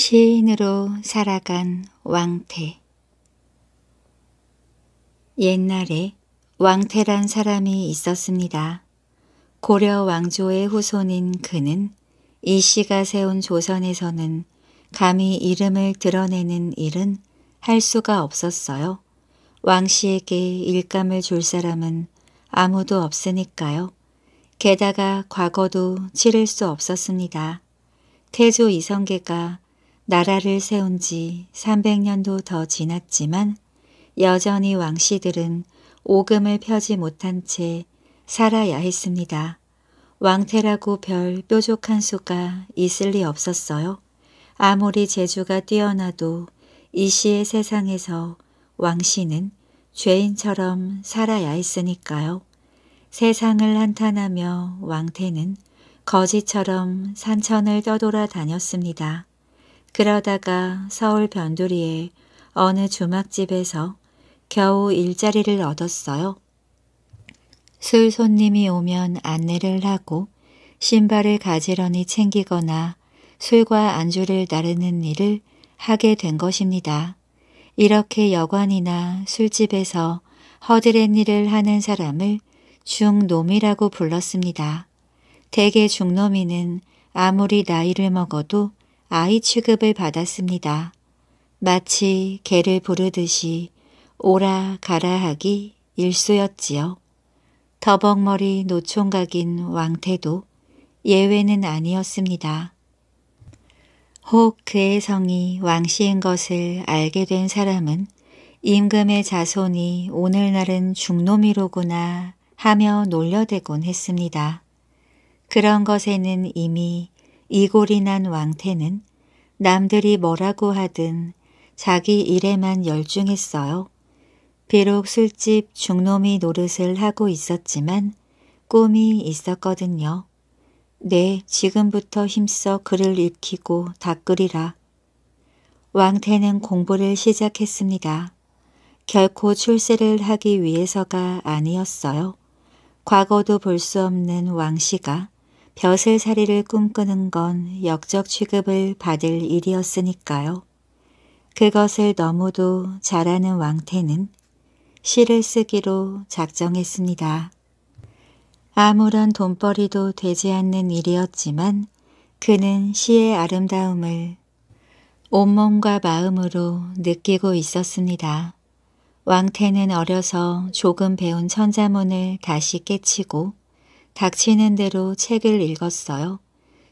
시인으로 살아간 왕태 옛날에 왕태란 사람이 있었습니다. 고려 왕조의 후손인 그는 이 씨가 세운 조선에서는 감히 이름을 드러내는 일은 할 수가 없었어요. 왕씨에게 일감을 줄 사람은 아무도 없으니까요. 게다가 과거도 치를 수 없었습니다. 태조 이성계가 나라를 세운 지 300년도 더 지났지만 여전히 왕씨들은 오금을 펴지 못한 채 살아야 했습니다. 왕태라고 별 뾰족한 수가 있을 리 없었어요. 아무리 재주가 뛰어나도 이 시의 세상에서 왕씨는 죄인처럼 살아야 했으니까요. 세상을 한탄하며 왕태는 거지처럼 산천을 떠돌아 다녔습니다. 그러다가 서울 변두리에 어느 주막집에서 겨우 일자리를 얻었어요. 술 손님이 오면 안내를 하고 신발을 가지런히 챙기거나 술과 안주를 나르는 일을 하게 된 것입니다. 이렇게 여관이나 술집에서 허드렛 일을 하는 사람을 중놈이라고 불렀습니다. 대개 중놈이는 아무리 나이를 먹어도 아이 취급을 받았습니다. 마치 개를 부르듯이 오라 가라 하기 일수였지요. 더벅머리 노총각인 왕태도 예외는 아니었습니다. 혹 그의 성이 왕씨인 것을 알게 된 사람은 임금의 자손이 오늘날은 중놈이로구나 하며 놀려대곤 했습니다. 그런 것에는 이미 이골이 난 왕태는 남들이 뭐라고 하든 자기 일에만 열중했어요. 비록 술집 중놈이 노릇을 하고 있었지만 꿈이 있었거든요. 네, 지금부터 힘써 글을 읽히고 닦으리라. 왕태는 공부를 시작했습니다. 결코 출세를 하기 위해서가 아니었어요. 과거도 볼 수 없는 왕씨가 벼슬살이를 꿈꾸는 건 역적 취급을 받을 일이었으니까요. 그것을 너무도 잘하는 왕태는 시를 쓰기로 작정했습니다. 아무런 돈벌이도 되지 않는 일이었지만 그는 시의 아름다움을 온몸과 마음으로 느끼고 있었습니다. 왕태는 어려서 조금 배운 천자문을 다시 깨치고 닥치는 대로 책을 읽었어요.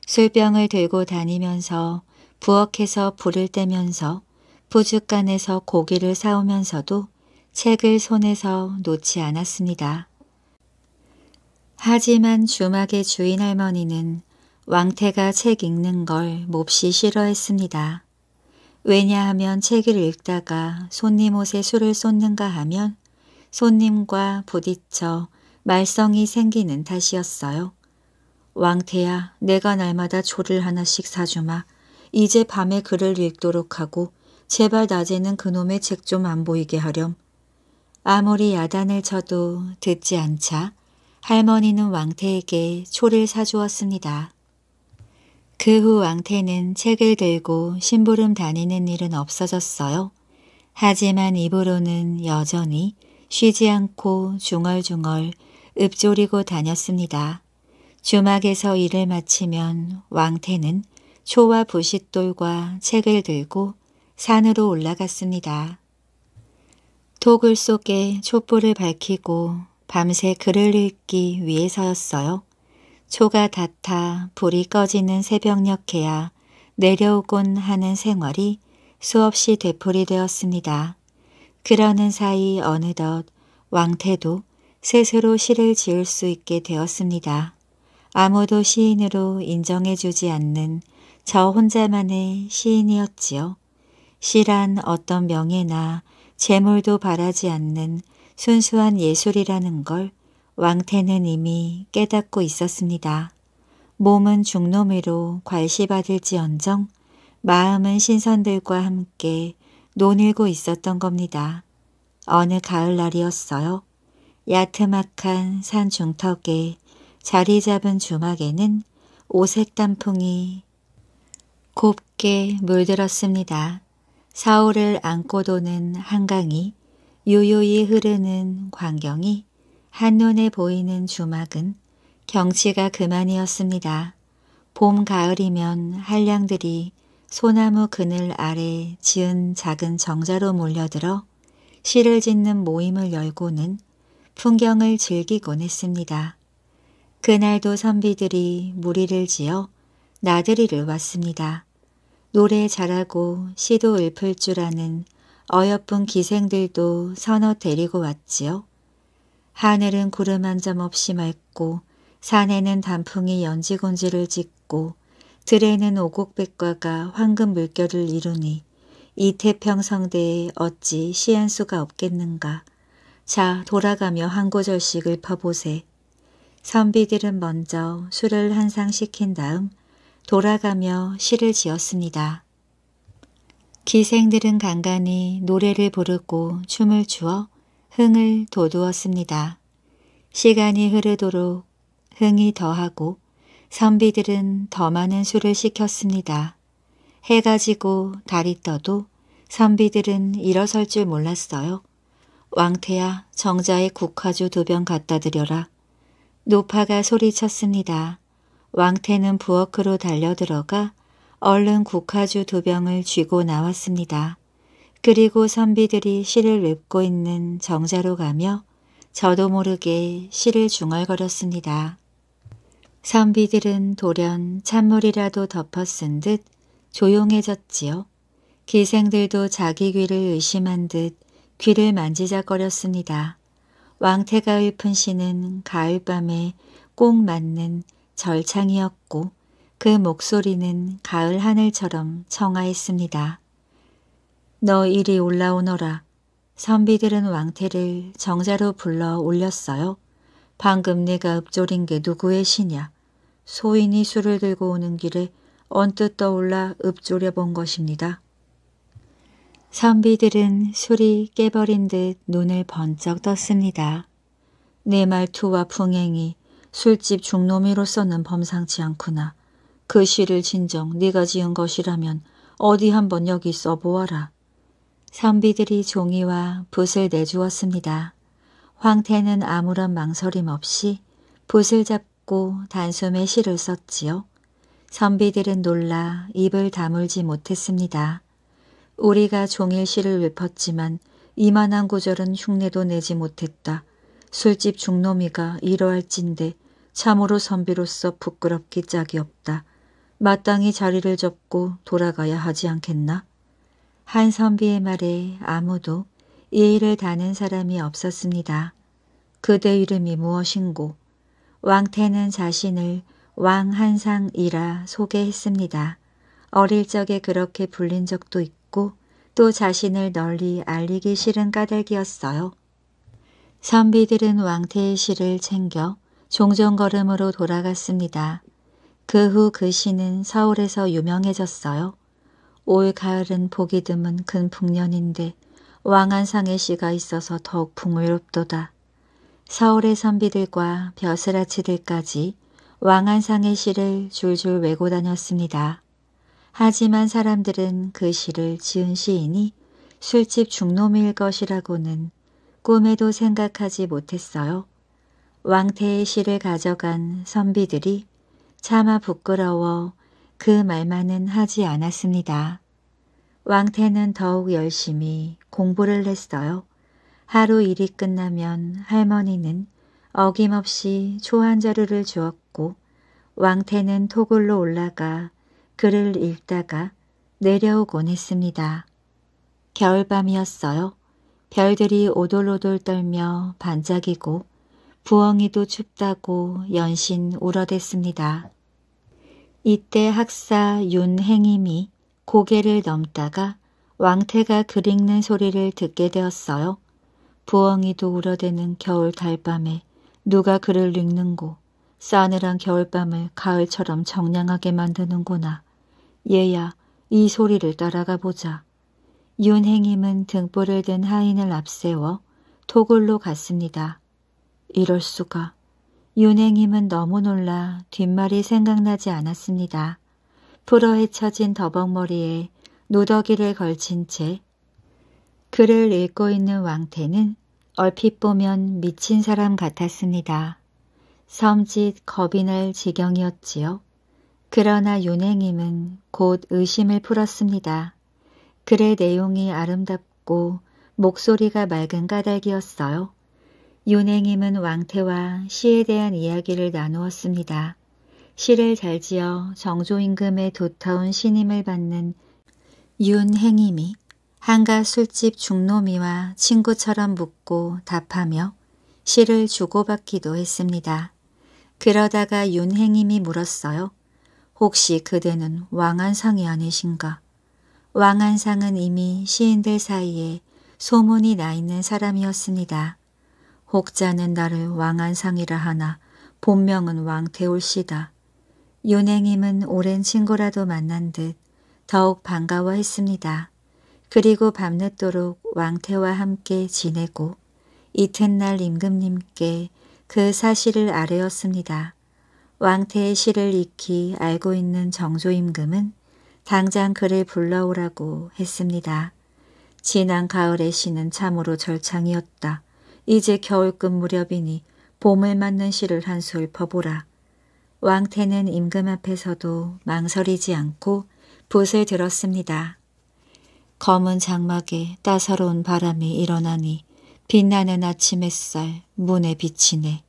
술병을 들고 다니면서 부엌에서 불을 떼면서 부죽간에서 고기를 사오면서도 책을 손에서 놓지 않았습니다. 하지만 주막의 주인 할머니는 왕태가 책 읽는 걸 몹시 싫어했습니다. 왜냐하면 책을 읽다가 손님 옷에 술을 쏟는가 하면 손님과 부딪혀 말썽이 생기는 탓이었어요. 왕태야 내가 날마다 조를 하나씩 사주마. 이제 밤에 글을 읽도록 하고 제발 낮에는 그놈의 책 좀 안 보이게 하렴. 아무리 야단을 쳐도 듣지 않자 할머니는 왕태에게 초를 사주었습니다. 그 후 왕태는 책을 들고 심부름 다니는 일은 없어졌어요. 하지만 입으로는 여전히 쉬지 않고 중얼중얼 읍조리고 다녔습니다. 주막에서 일을 마치면 왕태는 초와 부싯돌과 책을 들고 산으로 올라갔습니다. 토굴 속에 촛불을 밝히고 밤새 글을 읽기 위해서였어요. 초가 닿다 불이 꺼지는 새벽녘에야 내려오곤 하는 생활이 수없이 되풀이 되었습니다. 그러는 사이 어느덧 왕태도 스스로 시를 지을 수 있게 되었습니다. 아무도 시인으로 인정해주지 않는 저 혼자만의 시인이었지요. 시란 어떤 명예나 재물도 바라지 않는 순수한 예술이라는 걸 왕태는 이미 깨닫고 있었습니다. 몸은 중노미로 괄시받을지언정 마음은 신선들과 함께 논일고 있었던 겁니다. 어느 가을날이었어요. 야트막한 산 중턱에 자리 잡은 주막에는 오색 단풍이 곱게 물들었습니다. 사울을 안고 도는 한강이 요요히 흐르는 광경이 한눈에 보이는 주막은 경치가 그만이었습니다. 봄, 가을이면 한량들이 소나무 그늘 아래 지은 작은 정자로 몰려들어 시를 짓는 모임을 열고는 풍경을 즐기곤 했습니다. 그날도 선비들이 무리를 지어 나들이를 왔습니다. 노래 잘하고 시도 읊을 줄 아는 어여쁜 기생들도 서너 데리고 왔지요. 하늘은 구름 한 점 없이 맑고 산에는 단풍이 연지곤지를 짓고 들에는 오곡백과가 황금 물결을 이루니 이 태평 성대에 어찌 시한 수가 없겠는가. 자 돌아가며 한 구절씩 읊어보세. 선비들은 먼저 술을 한 상 시킨 다음 돌아가며 시를 지었습니다. 기생들은 간간히 노래를 부르고 춤을 추어 흥을 돋우었습니다. 시간이 흐르도록 흥이 더하고 선비들은 더 많은 술을 시켰습니다. 해가 지고 달이 떠도 선비들은 일어설 줄 몰랐어요. 왕태야 정자의 국화주 두 병 갖다 드려라. 노파가 소리쳤습니다. 왕태는 부엌으로 달려들어가 얼른 국화주 두 병을 쥐고 나왔습니다. 그리고 선비들이 시를 읊고 있는 정자로 가며 저도 모르게 시를 중얼거렸습니다. 선비들은 돌연 찬물이라도 덮어 쓴 듯 조용해졌지요. 기생들도 자기 귀를 의심한 듯 귀를 만지작거렸습니다. 왕태가 읊은 시는 가을밤에 꼭 맞는 절창이었고 그 목소리는 가을 하늘처럼 청아했습니다. 너 이리 올라오너라. 선비들은 왕태를 정자로 불러 올렸어요. 방금 내가 읊조린 게 누구의 시냐. 소인이 술을 들고 오는 길에 언뜻 떠올라 읊조려 본 것입니다. 선비들은 술이 깨버린 듯 눈을 번쩍 떴습니다. 내 말투와 풍행이 술집 중놈이로서는 범상치 않구나. 그 시를 진정 네가 지은 것이라면 어디 한번 여기 써보아라. 선비들이 종이와 붓을 내주었습니다. 황태는 아무런 망설임 없이 붓을 잡고 단숨에 시를 썼지요. 선비들은 놀라 입을 다물지 못했습니다. 우리가 종일 시를 읊었지만 이만한 구절은 흉내도 내지 못했다. 술집 중놈이가 이러할진데 참으로 선비로서 부끄럽기 짝이 없다. 마땅히 자리를 접고 돌아가야 하지 않겠나? 한 선비의 말에 아무도 예의를 다는 사람이 없었습니다. 그대 이름이 무엇인고 왕태는 자신을 왕한상이라 소개했습니다. 어릴 적에 그렇게 불린 적도 있고 또 자신을 널리 알리기 싫은 까닭이었어요. 선비들은 왕태의 시를 챙겨 종종 걸음으로 돌아갔습니다. 그 후그 그 시는 서울에서 유명해졌어요. 올 가을은 보기 드문 근 풍년인데 왕한상의 시가 있어서 더욱 풍요롭도다. 서울의 선비들과 벼슬아치들까지 왕한상의 시를 줄줄 외고 다녔습니다. 하지만 사람들은 그 시를 지은 시인이 술집 중놈일 것이라고는 꿈에도 생각하지 못했어요. 왕태의 시를 가져간 선비들이 차마 부끄러워 그 말만은 하지 않았습니다. 왕태는 더욱 열심히 공부를 했어요. 하루 일이 끝나면 할머니는 어김없이 초한 자루를 주었고 왕태는 토굴로 올라가 글을 읽다가 내려오곤 했습니다. 겨울밤이었어요. 별들이 오돌오돌 떨며 반짝이고 부엉이도 춥다고 연신 울어댔습니다. 이때 학사 윤행임이 고개를 넘다가 왕태가 글 읽는 소리를 듣게 되었어요. 부엉이도 울어대는 겨울 달밤에 누가 글을 읽는고 싸늘한 겨울밤을 가을처럼 정량하게 만드는구나. 얘야 이 소리를 따라가 보자. 윤행임은 등불을 든 하인을 앞세워 토굴로 갔습니다. 이럴 수가. 윤행임은 너무 놀라 뒷말이 생각나지 않았습니다. 풀어 헤쳐진 더벅머리에 노더기를 걸친 채 글을 읽고 있는 왕태는 얼핏 보면 미친 사람 같았습니다. 섬짓 겁이 날 지경이었지요. 그러나 윤행임은 곧 의심을 풀었습니다. 글의 내용이 아름답고 목소리가 맑은 까닭이었어요. 윤행임은 왕태와 시에 대한 이야기를 나누었습니다. 시를 잘 지어 정조임금의 도타운 신임을 받는 윤행임이 한가 술집 중노미와 친구처럼 묻고 답하며 시를 주고받기도 했습니다. 그러다가 윤행임이 물었어요. 혹시 그대는 왕한상이 아니신가? 왕한상은 이미 시인들 사이에 소문이 나 있는 사람이었습니다. 혹자는 나를 왕한상이라 하나 본명은 왕태올씨다. 윤행임은 오랜 친구라도 만난 듯 더욱 반가워했습니다. 그리고 밤늦도록 왕태와 함께 지내고 이튿날 임금님께 그 사실을 아뢰었습니다. 왕태의 시를 익히 알고 있는 정조임금은 당장 그를 불러오라고 했습니다. 지난 가을의 시는 참으로 절창이었다. 이제 겨울끝 무렵이니 봄을 맞는 시를 한 수 읊어보라. 왕태는 임금 앞에서도 망설이지 않고 붓을 들었습니다. 검은 장막에 따사로운 바람이 일어나니 빛나는 아침 햇살 문에 비치네.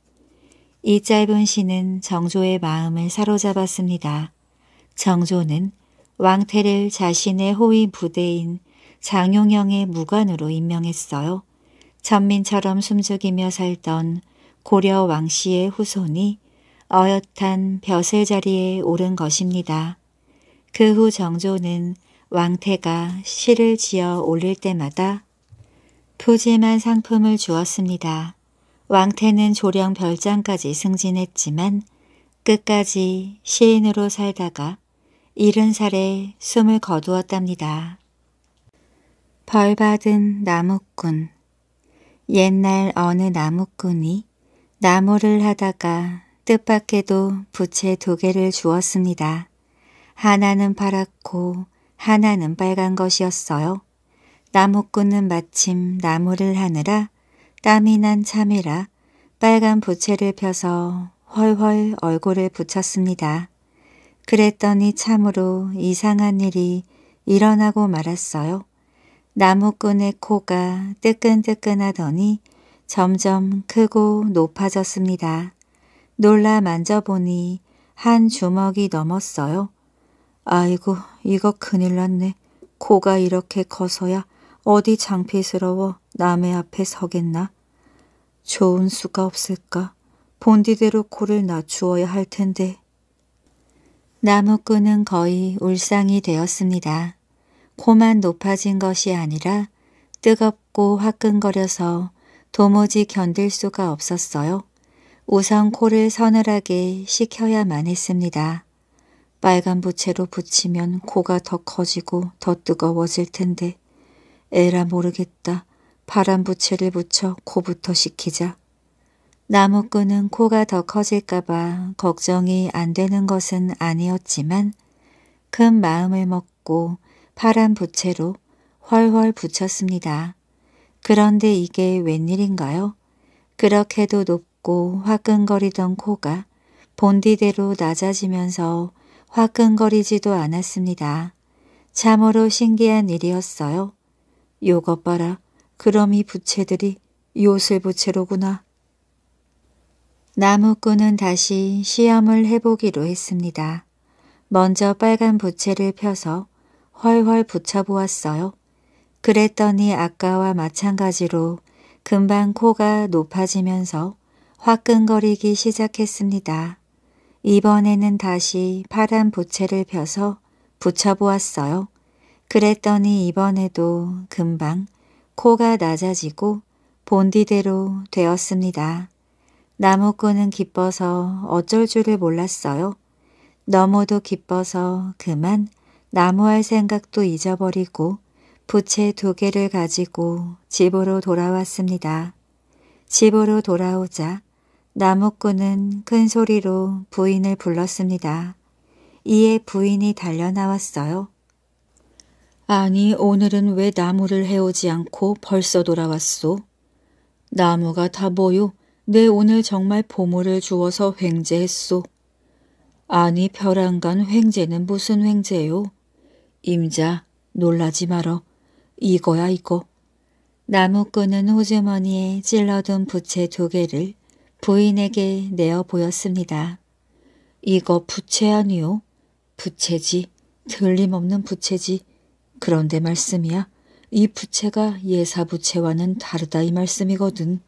이 짧은 시는 정조의 마음을 사로잡았습니다. 정조는 왕태를 자신의 호위 부대인 장용영의 무관으로 임명했어요. 천민처럼 숨죽이며 살던 고려 왕씨의 후손이 어엿한 벼슬 자리에 오른 것입니다. 그 후 정조는 왕태가 시를 지어 올릴 때마다 푸짐한 상품을 주었습니다. 왕태는 조령 별장까지 승진했지만 끝까지 시인으로 살다가 이른 살에 숨을 거두었답니다. 벌 받은 나무꾼 옛날 어느 나무꾼이 나무를 하다가 뜻밖에도 부채 두 개를 주었습니다. 하나는 파랗고 하나는 빨간 것이었어요. 나무꾼은 마침 나무를 하느라 땀이 난 참이라 빨간 부채를 펴서 헐헐 얼굴을 붙였습니다. 그랬더니 참으로 이상한 일이 일어나고 말았어요. 나무꾼의 코가 뜨끈뜨끈하더니 점점 크고 높아졌습니다. 놀라 만져보니 한 주먹이 넘었어요. 아이고 이거 큰일 났네. 코가 이렇게 커서야 어디 장피스러워 남의 앞에 서겠나? 좋은 수가 없을까? 본디대로 코를 낮추어야 할 텐데. 나무꾼은 거의 울상이 되었습니다. 코만 높아진 것이 아니라 뜨겁고 화끈거려서 도무지 견딜 수가 없었어요. 우선 코를 서늘하게 식혀야만 했습니다. 빨간 부채로 붙이면 코가 더 커지고 더 뜨거워질 텐데 에라 모르겠다. 파란 부채를 붙여 코부터 식히자. 나무꾼은 코가 더 커질까봐 걱정이 안 되는 것은 아니었지만 큰 마음을 먹고 파란 부채로 훨훨 붙였습니다. 그런데 이게 웬일인가요? 그렇게도 높고 화끈거리던 코가 본디대로 낮아지면서 화끈거리지도 않았습니다. 참으로 신기한 일이었어요. 요것 봐라. 그럼 이 부채들이 요술 부채로구나. 나무꾼은 다시 시험을 해보기로 했습니다. 먼저 빨간 부채를 펴서 훨훨 붙여보았어요. 그랬더니 아까와 마찬가지로 금방 코가 높아지면서 화끈거리기 시작했습니다. 이번에는 다시 파란 부채를 펴서 붙여보았어요. 그랬더니 이번에도 금방 코가 낮아지고 본디대로 되었습니다. 나무꾼은 기뻐서 어쩔 줄을 몰랐어요. 너무도 기뻐서 그만 나무할 생각도 잊어버리고 부채 두 개를 가지고 집으로 돌아왔습니다. 집으로 돌아오자 나무꾼은 큰 소리로 부인을 불렀습니다. 이에 부인이 달려 나왔어요. 아니 오늘은 왜 나무를 해오지 않고 벌써 돌아왔소? 나무가 다 뭐요? 내 오늘 정말 보물을 주어서 횡재했소. 아니 벼랑간 횡재는 무슨 횡재요? 임자 놀라지 말어. 이거야 이거. 나무꾼은 호주머니에 찔러둔 부채 두 개를 부인에게 내어 보였습니다. 이거 부채 아니요? 부채지. 틀림없는 부채지. 그런데 말씀이야. 이 부채가 예사 부채와는 다르다 이 말씀이거든.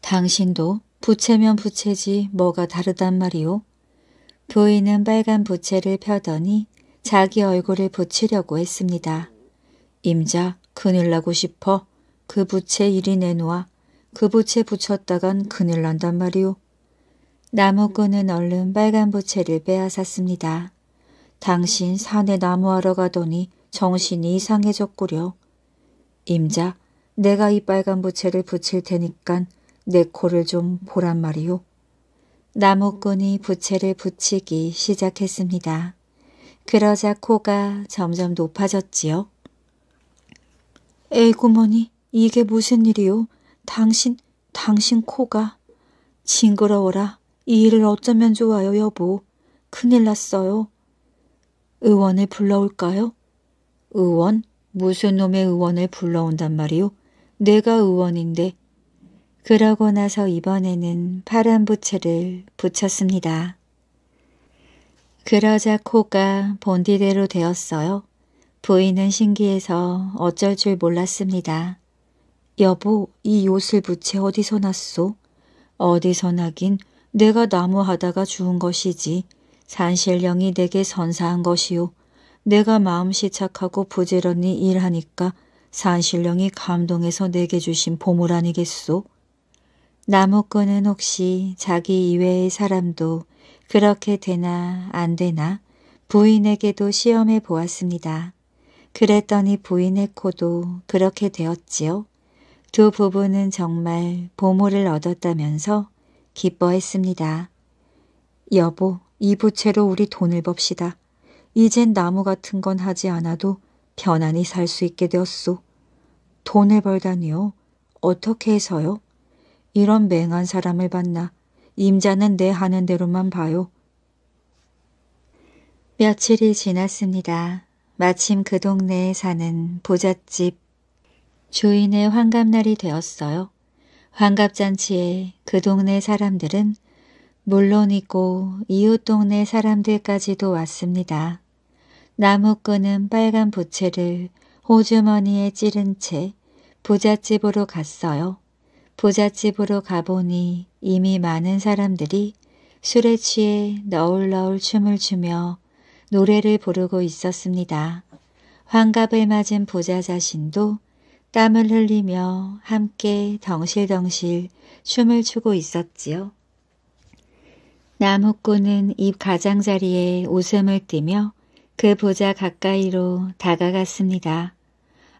당신도 부채면 부채지 뭐가 다르단 말이오. 부인은 빨간 부채를 펴더니 자기 얼굴을 붙이려고 했습니다. 임자 큰일 나고 싶어. 그 부채 이리 내놓아. 그 부채 붙였다간 큰일 난단 말이오. 나무꾼은 얼른 빨간 부채를 빼앗았습니다. 당신 산에 나무하러 가더니 정신이 이상해졌구려. 임자, 내가 이 빨간 부채를 붙일 테니깐 내 코를 좀 보란 말이오. 나무꾼이 부채를 붙이기 시작했습니다. 그러자 코가 점점 높아졌지요. 에이구머니, 이게 무슨 일이오? 당신, 당신 코가. 징그러워라. 이 일을 어쩌면 좋아요, 여보. 큰일 났어요. 의원을 불러올까요? 의원? 무슨 놈의 의원을 불러온단 말이오? 내가 의원인데 그러고 나서 이번에는 파란 부채를 붙였습니다. 그러자 코가 본디대로 되었어요. 부인은 신기해서 어쩔 줄 몰랐습니다. 여보, 이 요술 부채 어디서 났소? 어디서 나긴 내가 나무 하다가 주운 것이지. 산신령이 내게 선사한 것이오. 내가 마음씨 착하고 부지런히 일하니까 산신령이 감동해서 내게 주신 보물 아니겠소? 나무꾼은 혹시 자기 이외의 사람도 그렇게 되나 안 되나 부인에게도 시험해 보았습니다. 그랬더니 부인의 코도 그렇게 되었지요. 두 부부는 정말 보물을 얻었다면서 기뻐했습니다. 여보, 이 부채로 우리 돈을 법시다. 이젠 나무 같은 건 하지 않아도 편안히 살 수 있게 되었소. 돈을 벌다니요? 어떻게 해서요? 이런 맹한 사람을 봤나. 임자는 내 하는 대로만 봐요. 며칠이 지났습니다. 마침 그 동네에 사는 부잣집 주인의 환갑날이 되었어요. 환갑잔치에 그 동네 사람들은 물론이고 이웃 동네 사람들까지도 왔습니다. 나무꾼은 빨간 부채를 호주머니에 찌른 채 부잣집으로 갔어요. 부잣집으로 가보니 이미 많은 사람들이 술에 취해 너울너울 춤을 추며 노래를 부르고 있었습니다. 환갑을 맞은 부자 자신도 땀을 흘리며 함께 덩실덩실 춤을 추고 있었지요. 나무꾼은 입 가장자리에 웃음을 띠며 그 부자 가까이로 다가갔습니다.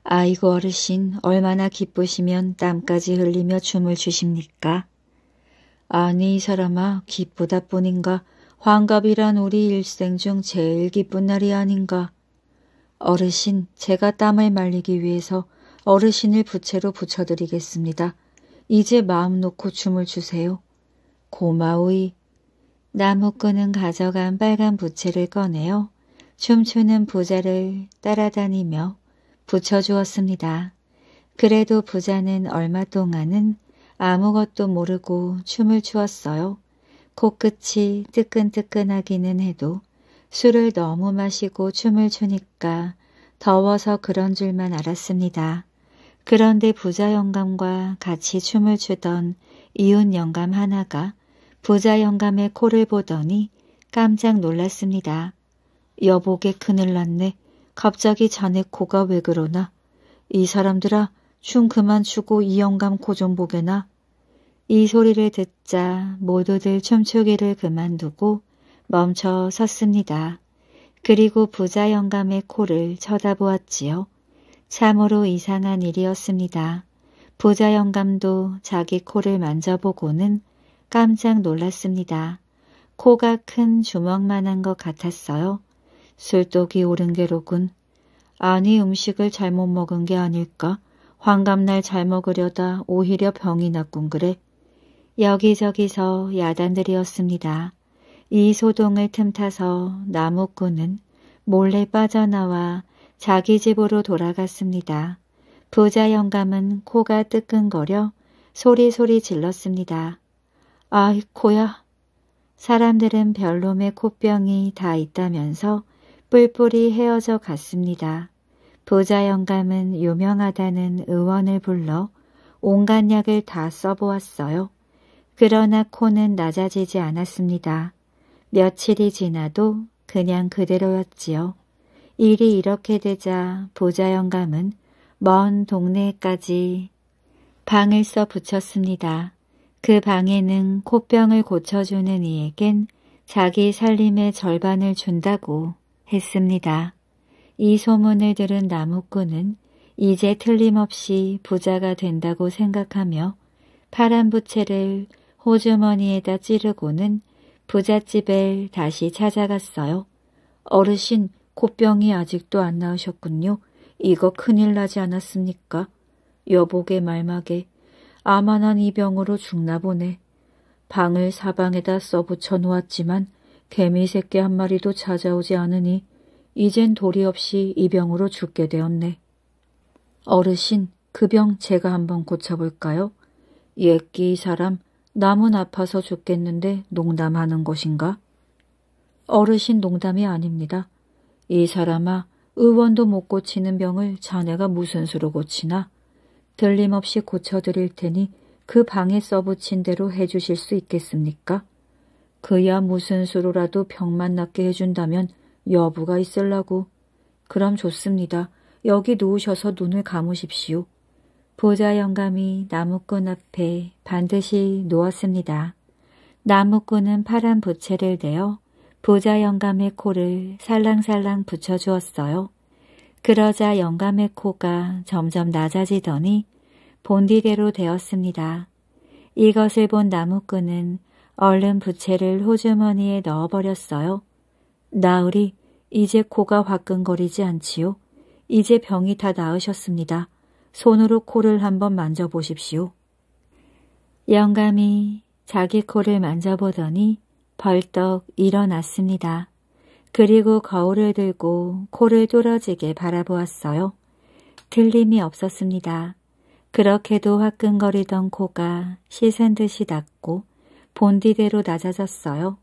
아이고 어르신 얼마나 기쁘시면 땀까지 흘리며 춤을 추십니까? 아니 이 사람아 기쁘다 뿐인가 환갑이란 우리 일생 중 제일 기쁜 날이 아닌가. 어르신 제가 땀을 말리기 위해서 어르신을 부채로 붙여드리겠습니다. 이제 마음 놓고 춤을 추세요. 고마우이. 나무꾼은 가져간 빨간 부채를 꺼내어 춤추는 부자를 따라다니며 붙여주었습니다. 그래도 부자는 얼마 동안은 아무것도 모르고 춤을 추었어요. 코끝이 뜨끈뜨끈하기는 해도 술을 너무 마시고 춤을 추니까 더워서 그런 줄만 알았습니다. 그런데 부자 영감과 같이 춤을 추던 이웃 영감 하나가 부자 영감의 코를 보더니 깜짝 놀랐습니다. 여보게 큰일 났네. 갑자기 자네 코가 왜 그러나? 이 사람들아 춤 그만 추고 이 영감 코 좀 보게나. 이 소리를 듣자 모두들 춤추기를 그만두고 멈춰 섰습니다. 그리고 부자 영감의 코를 쳐다보았지요. 참으로 이상한 일이었습니다. 부자 영감도 자기 코를 만져보고는 깜짝 놀랐습니다. 코가 큰 주먹만한 것 같았어요. 술독이 오른 게로군. 아니 음식을 잘못 먹은 게 아닐까? 환갑날 잘 먹으려다 오히려 병이 났군 그래. 여기저기서 야단들이었습니다. 이 소동을 틈타서 나무꾼은 몰래 빠져나와 자기 집으로 돌아갔습니다. 부자 영감은 코가 뜨끈거려 소리소리 질렀습니다. 아이 코야. 사람들은 별놈의 코병이 다 있다면서 뿔뿔이 헤어져 갔습니다. 부자 영감은 유명하다는 의원을 불러 온갖 약을 다 써보았어요. 그러나 코는 낮아지지 않았습니다. 며칠이 지나도 그냥 그대로였지요. 일이 이렇게 되자 부자 영감은 먼 동네까지 방을 써 붙였습니다. 그 방에는 코병을 고쳐주는 이에겐 자기 살림의 절반을 준다고 했습니다. 이 소문을 들은 나무꾼은 이제 틀림없이 부자가 된다고 생각하며 파란 부채를 호주머니에다 찌르고는 부잣집을 다시 찾아갔어요. 어르신, 코병이 아직도 안 나으셨군요. 이거 큰일 나지 않았습니까? 여복의 말막에 아만한 이 병으로 죽나 보네. 방을 사방에다 써붙여 놓았지만 개미 새끼 한 마리도 찾아오지 않으니 이젠 도리 없이 이 병으로 죽게 되었네. 어르신, 그 병 제가 한번 고쳐볼까요? 옛끼 사람 남은 아파서 죽겠는데 농담하는 것인가? 어르신 농담이 아닙니다. 이 사람아 의원도 못 고치는 병을 자네가 무슨 수로 고치나? 들림없이 고쳐드릴 테니 그 방에 써붙인 대로 해주실 수 있겠습니까? 그야 무슨 수로라도 병만 낫게 해준다면 여부가 있을라고. 그럼 좋습니다. 여기 누우셔서 눈을 감으십시오. 보자 영감이 나무꾼 앞에 반드시 누웠습니다. 나무꾼은 파란 부채를 대어 보자 영감의 코를 살랑살랑 붙여주었어요. 그러자 영감의 코가 점점 낮아지더니 본디대로 되었습니다. 이것을 본 나무꾼은 얼른 부채를 호주머니에 넣어버렸어요. 나으리, 이제 코가 화끈거리지 않지요? 이제 병이 다 나으셨습니다. 손으로 코를 한번 만져보십시오. 영감이 자기 코를 만져보더니 벌떡 일어났습니다. 그리고 거울을 들고 코를 뚫어지게 바라보았어요. 틀림이 없었습니다. 그렇게도 화끈거리던 코가 씻은 듯이 낮고 본디대로 낮아졌어요.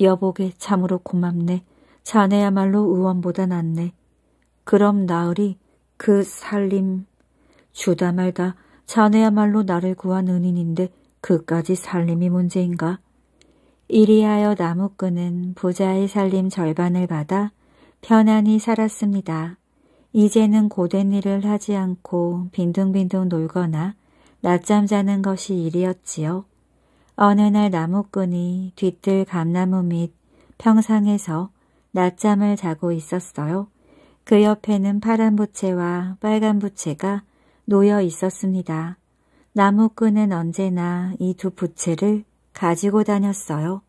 여보게 참으로 고맙네. 자네야말로 의원보다 낫네. 그럼 나으리 그 살림 주다 말다 자네야말로 나를 구한 은인인데 그까지 살림이 문제인가? 이리하여 나무꾼은 부자의 살림 절반을 받아 편안히 살았습니다. 이제는 고된 일을 하지 않고 빈둥빈둥 놀거나 낮잠 자는 것이 일이었지요. 어느 날 나무꾼이 뒤뜰 감나무 밑 평상에서 낮잠을 자고 있었어요. 그 옆에는 파란 부채와 빨간 부채가 놓여 있었습니다. 나무꾼은 언제나 이 두 부채를 가지고 다녔어요.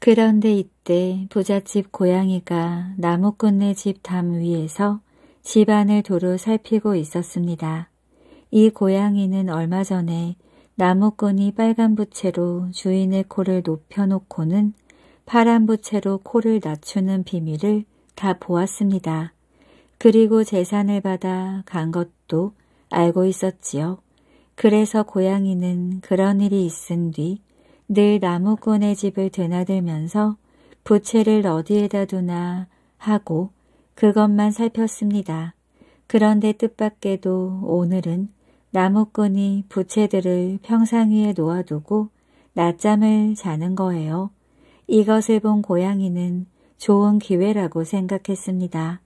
그런데 이때 부잣집 고양이가 나무꾼네 집 담 위에서 집안을 두루 살피고 있었습니다. 이 고양이는 얼마 전에 나무꾼이 빨간 부채로 주인의 코를 높여놓고는 파란 부채로 코를 낮추는 비밀을 다 보았습니다. 그리고 재산을 받아 간 것도 알고 있었지요. 그래서 고양이는 그런 일이 있은 뒤 늘 나무꾼의 집을 드나들면서 부채를 어디에다 두나 하고 그것만 살폈습니다. 그런데 뜻밖에도 오늘은 나무꾼이 부채들을 평상 위에 놓아두고 낮잠을 자는 거예요. 이것을 본 고양이는 좋은 기회라고 생각했습니다.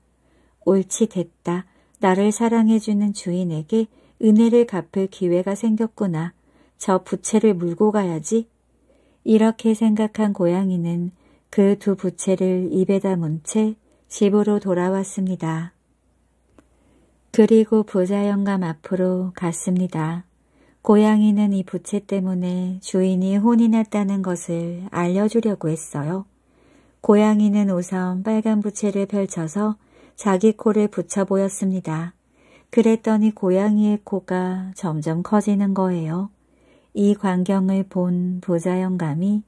옳지 됐다. 나를 사랑해주는 주인에게 은혜를 갚을 기회가 생겼구나. 저 부채를 물고 가야지. 이렇게 생각한 고양이는 그 두 부채를 입에다 문 채 집으로 돌아왔습니다. 그리고 부자 영감 앞으로 갔습니다. 고양이는 이 부채 때문에 주인이 혼이 났다는 것을 알려주려고 했어요. 고양이는 우선 빨간 부채를 펼쳐서 자기 코를 붙여 보였습니다. 그랬더니 고양이의 코가 점점 커지는 거예요. 이 광경을 본 부자 영감이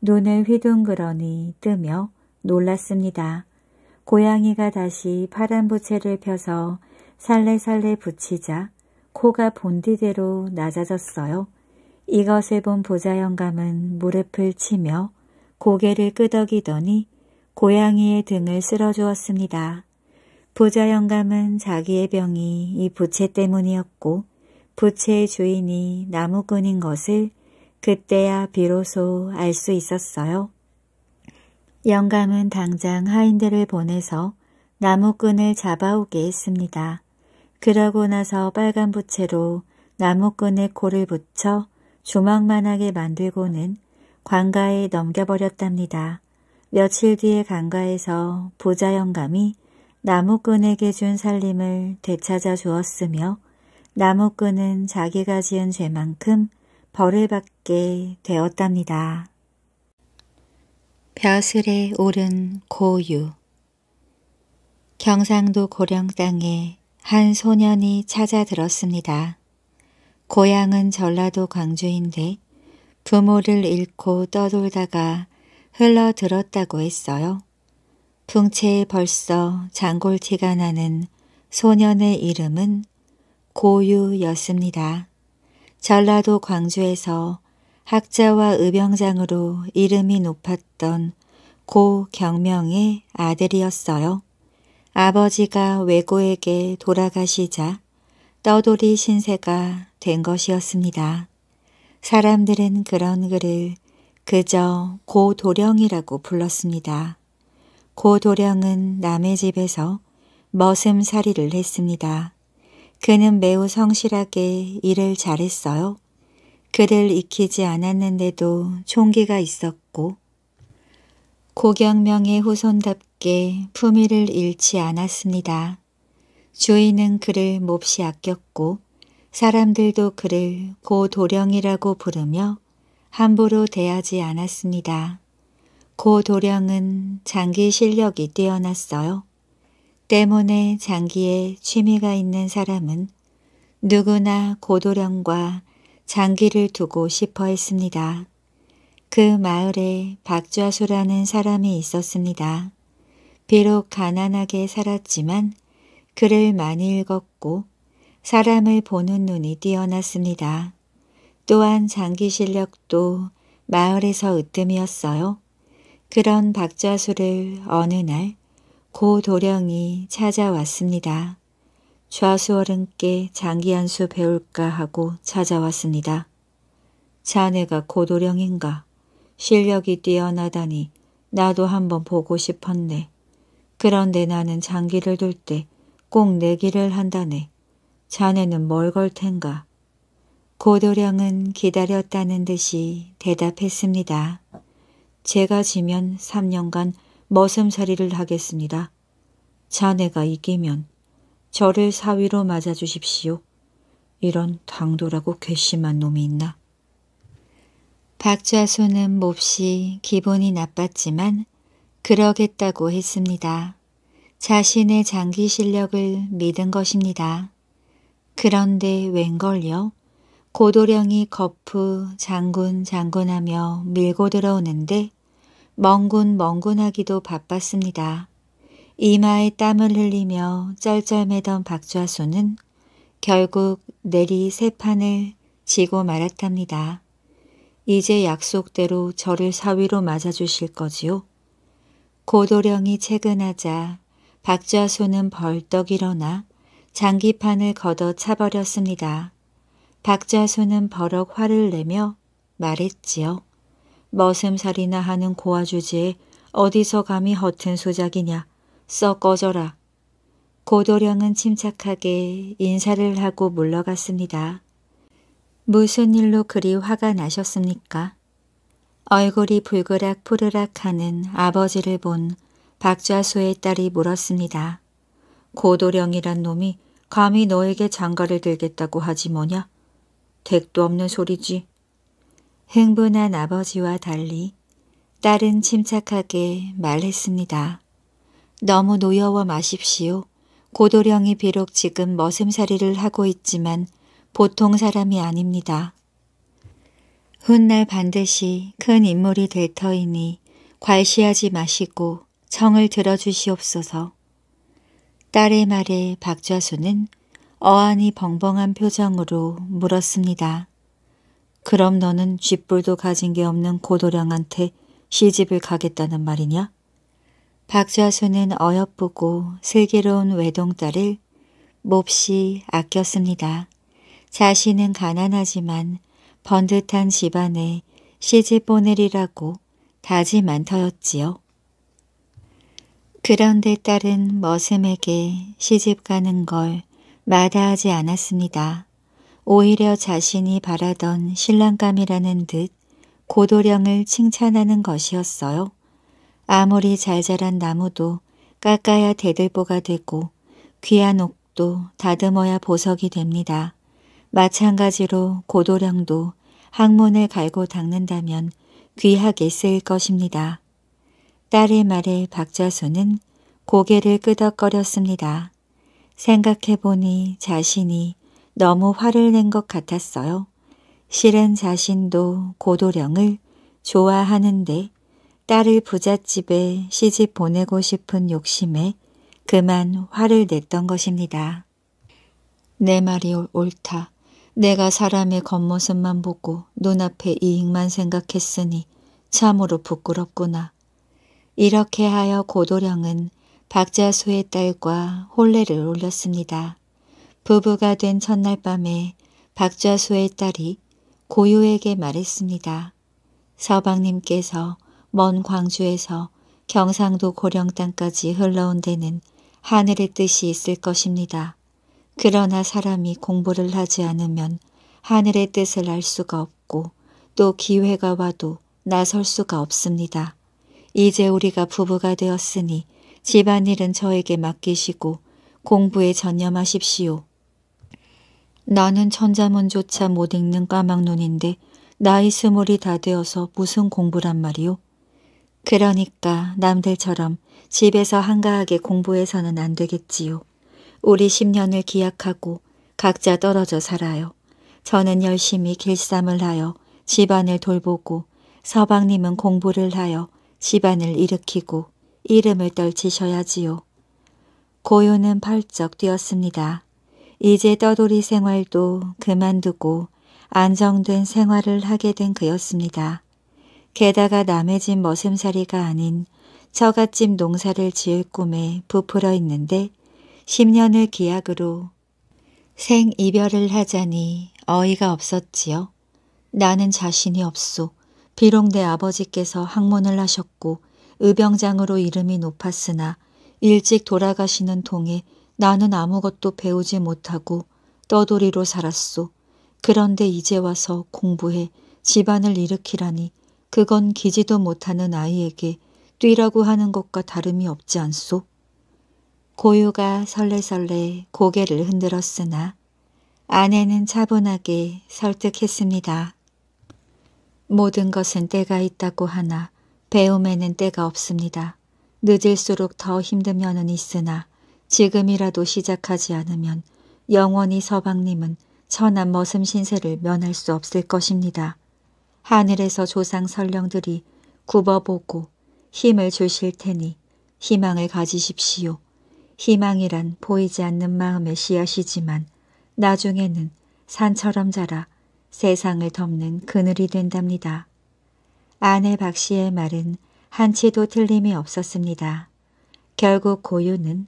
눈을 휘둥그러니 뜨며 놀랐습니다. 고양이가 다시 파란 부채를 펴서 살래살래 붙이자 코가 본디대로 낮아졌어요. 이것을 본 부자 영감은 무릎을 치며 고개를 끄덕이더니 고양이의 등을 쓸어주었습니다. 부자 영감은 자기의 병이 이 부채 때문이었고 부채의 주인이 나무꾼인 것을 그때야 비로소 알 수 있었어요. 영감은 당장 하인들을 보내서 나무꾼을 잡아오게 했습니다. 그러고 나서 빨간 부채로 나무꾼의 코를 붙여 조망만하게 만들고는 관가에 넘겨버렸답니다. 며칠 뒤에 관가에서 부자 영감이 나무꾼에게 준 살림을 되찾아 주었으며 나무꾼은 자기가 지은 죄만큼 벌을 받게 되었답니다. 벼슬에 오른 고유 경상도 고령 땅에 한 소년이 찾아들었습니다. 고향은 전라도 광주인데 부모를 잃고 떠돌다가 흘러들었다고 했어요. 풍채에 벌써 장골티가 나는 소년의 이름은 고유였습니다. 전라도 광주에서 학자와 의병장으로 이름이 높았던 고 경명의 아들이었어요. 아버지가 외고에게 돌아가시자 떠돌이 신세가 된 것이었습니다. 사람들은 그런 그를 그저 고도령이라고 불렀습니다. 고도령은 남의 집에서 머슴살이를 했습니다. 그는 매우 성실하게 일을 잘했어요. 그를 익히지 않았는데도 총기가 있었고 고경명의 후손답게 품위를 잃지 않았습니다. 주인은 그를 몹시 아꼈고 사람들도 그를 고도령이라고 부르며 함부로 대하지 않았습니다. 고도령은 장기 실력이 뛰어났어요. 때문에 장기에 취미가 있는 사람은 누구나 고도령과 장기를 두고 싶어 했습니다. 그 마을에 박좌수라는 사람이 있었습니다. 비록 가난하게 살았지만 글을 많이 읽었고 사람을 보는 눈이 뛰어났습니다. 또한 장기 실력도 마을에서 으뜸이었어요. 그런 박좌수를 어느 날 고 도령이 찾아왔습니다. 좌수 어른께 장기 한수 배울까 하고 찾아왔습니다. 자네가 고도령인가? 실력이 뛰어나다니 나도 한번 보고 싶었네. 그런데 나는 장기를 둘 때 꼭 내기를 한다네. 자네는 뭘 걸 텐가? 고도령은 기다렸다는 듯이 대답했습니다. 제가 지면 3년간 머슴살이를 하겠습니다. 자네가 이기면 저를 사위로 맞아주십시오. 이런 당돌하고 괘씸한 놈이 있나? 박좌수는 몹시 기분이 나빴지만 그러겠다고 했습니다. 자신의 장기 실력을 믿은 것입니다. 그런데 웬걸요? 고도령이 거푸 장군 장군하며 밀고 들어오는데 멍군 멍군하기도 바빴습니다. 이마에 땀을 흘리며 쩔쩔매던 박좌수는 결국 내리 세 판을 지고 말았답니다. 이제 약속대로 저를 사위로 맞아주실 거지요? 고도령이 채근하자 박좌수는 벌떡 일어나 장기판을 걷어 차버렸습니다. 박좌수는 버럭 화를 내며 말했지요. 머슴살이나 하는 고아주지에 어디서 감히 허튼 소작이냐. 썩 꺼져라. 고도령은 침착하게 인사를 하고 물러갔습니다. 무슨 일로 그리 화가 나셨습니까? 얼굴이 불그락 푸르락 하는 아버지를 본 박좌수의 딸이 물었습니다. 고도령이란 놈이 감히 너에게 장가를 들겠다고 하지 뭐냐? 택도 없는 소리지. 흥분한 아버지와 달리 딸은 침착하게 말했습니다. 너무 노여워 마십시오. 고도령이 비록 지금 머슴살이를 하고 있지만 보통 사람이 아닙니다. 훗날 반드시 큰 인물이 될 터이니 괄시하지 마시고 청을 들어주시옵소서. 딸의 말에 박좌수는 어안이 벙벙한 표정으로 물었습니다. 그럼 너는 쥐뿔도 가진 게 없는 고도령한테 시집을 가겠다는 말이냐? 박좌수는 어여쁘고 슬기로운 외동딸을 몹시 아꼈습니다. 자신은 가난하지만 번듯한 집안에 시집 보내리라고 다짐한 터였지요. 그런데 딸은 머슴에게 시집 가는 걸 마다하지 않았습니다. 오히려 자신이 바라던 신랑감이라는 듯 고도령을 칭찬하는 것이었어요. 아무리 잘 자란 나무도 깎아야 대들보가 되고 귀한 옥도 다듬어야 보석이 됩니다. 마찬가지로 고도령도 학문을 갈고 닦는다면 귀하게 쓰일 것입니다. 딸의 말에 박자수는 고개를 끄덕거렸습니다. 생각해보니 자신이 너무 화를 낸 것 같았어요. 실은 자신도 고도령을 좋아하는데 딸을 부잣집에 시집 보내고 싶은 욕심에 그만 화를 냈던 것입니다. 내 말이 옳다. 내가 사람의 겉모습만 보고 눈앞의 이익만 생각했으니 참으로 부끄럽구나. 이렇게 하여 고도령은 박자수의 딸과 혼례를 올렸습니다. 부부가 된 첫날 밤에 박자수의 딸이 고유에게 말했습니다. 서방님께서 먼 광주에서 경상도 고령 땅까지 흘러온 데는 하늘의 뜻이 있을 것입니다. 그러나 사람이 공부를 하지 않으면 하늘의 뜻을 알 수가 없고 또 기회가 와도 나설 수가 없습니다. 이제 우리가 부부가 되었으니 집안일은 저에게 맡기시고 공부에 전념하십시오. 나는 천자문조차 못 읽는 까막눈인데 나이 스물이 다 되어서 무슨 공부란 말이오? 그러니까 남들처럼 집에서 한가하게 공부해서는 안 되겠지요. 우리 10년을 기약하고 각자 떨어져 살아요. 저는 열심히 길쌈을 하여 집안을 돌보고 서방님은 공부를 하여 집안을 일으키고 이름을 떨치셔야지요. 고요는 펄쩍 뛰었습니다. 이제 떠돌이 생활도 그만두고 안정된 생활을 하게 된 그였습니다. 게다가 남의 집 머슴살이가 아닌 처갓집 농사를 지을 꿈에 부풀어 있는데 10년을 기약으로 생이별을 하자니 어이가 없었지요. 나는 자신이 없소. 비록 내 아버지께서 학문을 하셨고 의병장으로 이름이 높았으나 일찍 돌아가시는 통에 나는 아무것도 배우지 못하고 떠돌이로 살았소. 그런데 이제 와서 공부해 집안을 일으키라니 그건 기지도 못하는 아이에게 뛰라고 하는 것과 다름이 없지 않소? 고유가 설레설레 고개를 흔들었으나 아내는 차분하게 설득했습니다. 모든 것은 때가 있다고 하나 배움에는 때가 없습니다. 늦을수록 더 힘든 면은 있으나 지금이라도 시작하지 않으면 영원히 서방님은 천한 머슴 신세를 면할 수 없을 것입니다. 하늘에서 조상 설령들이 굽어보고 힘을 주실 테니 희망을 가지십시오. 희망이란 보이지 않는 마음의 씨앗이지만 나중에는 산처럼 자라 세상을 덮는 그늘이 된답니다. 아내 박 씨의 말은 한치도 틀림이 없었습니다. 결국 고유는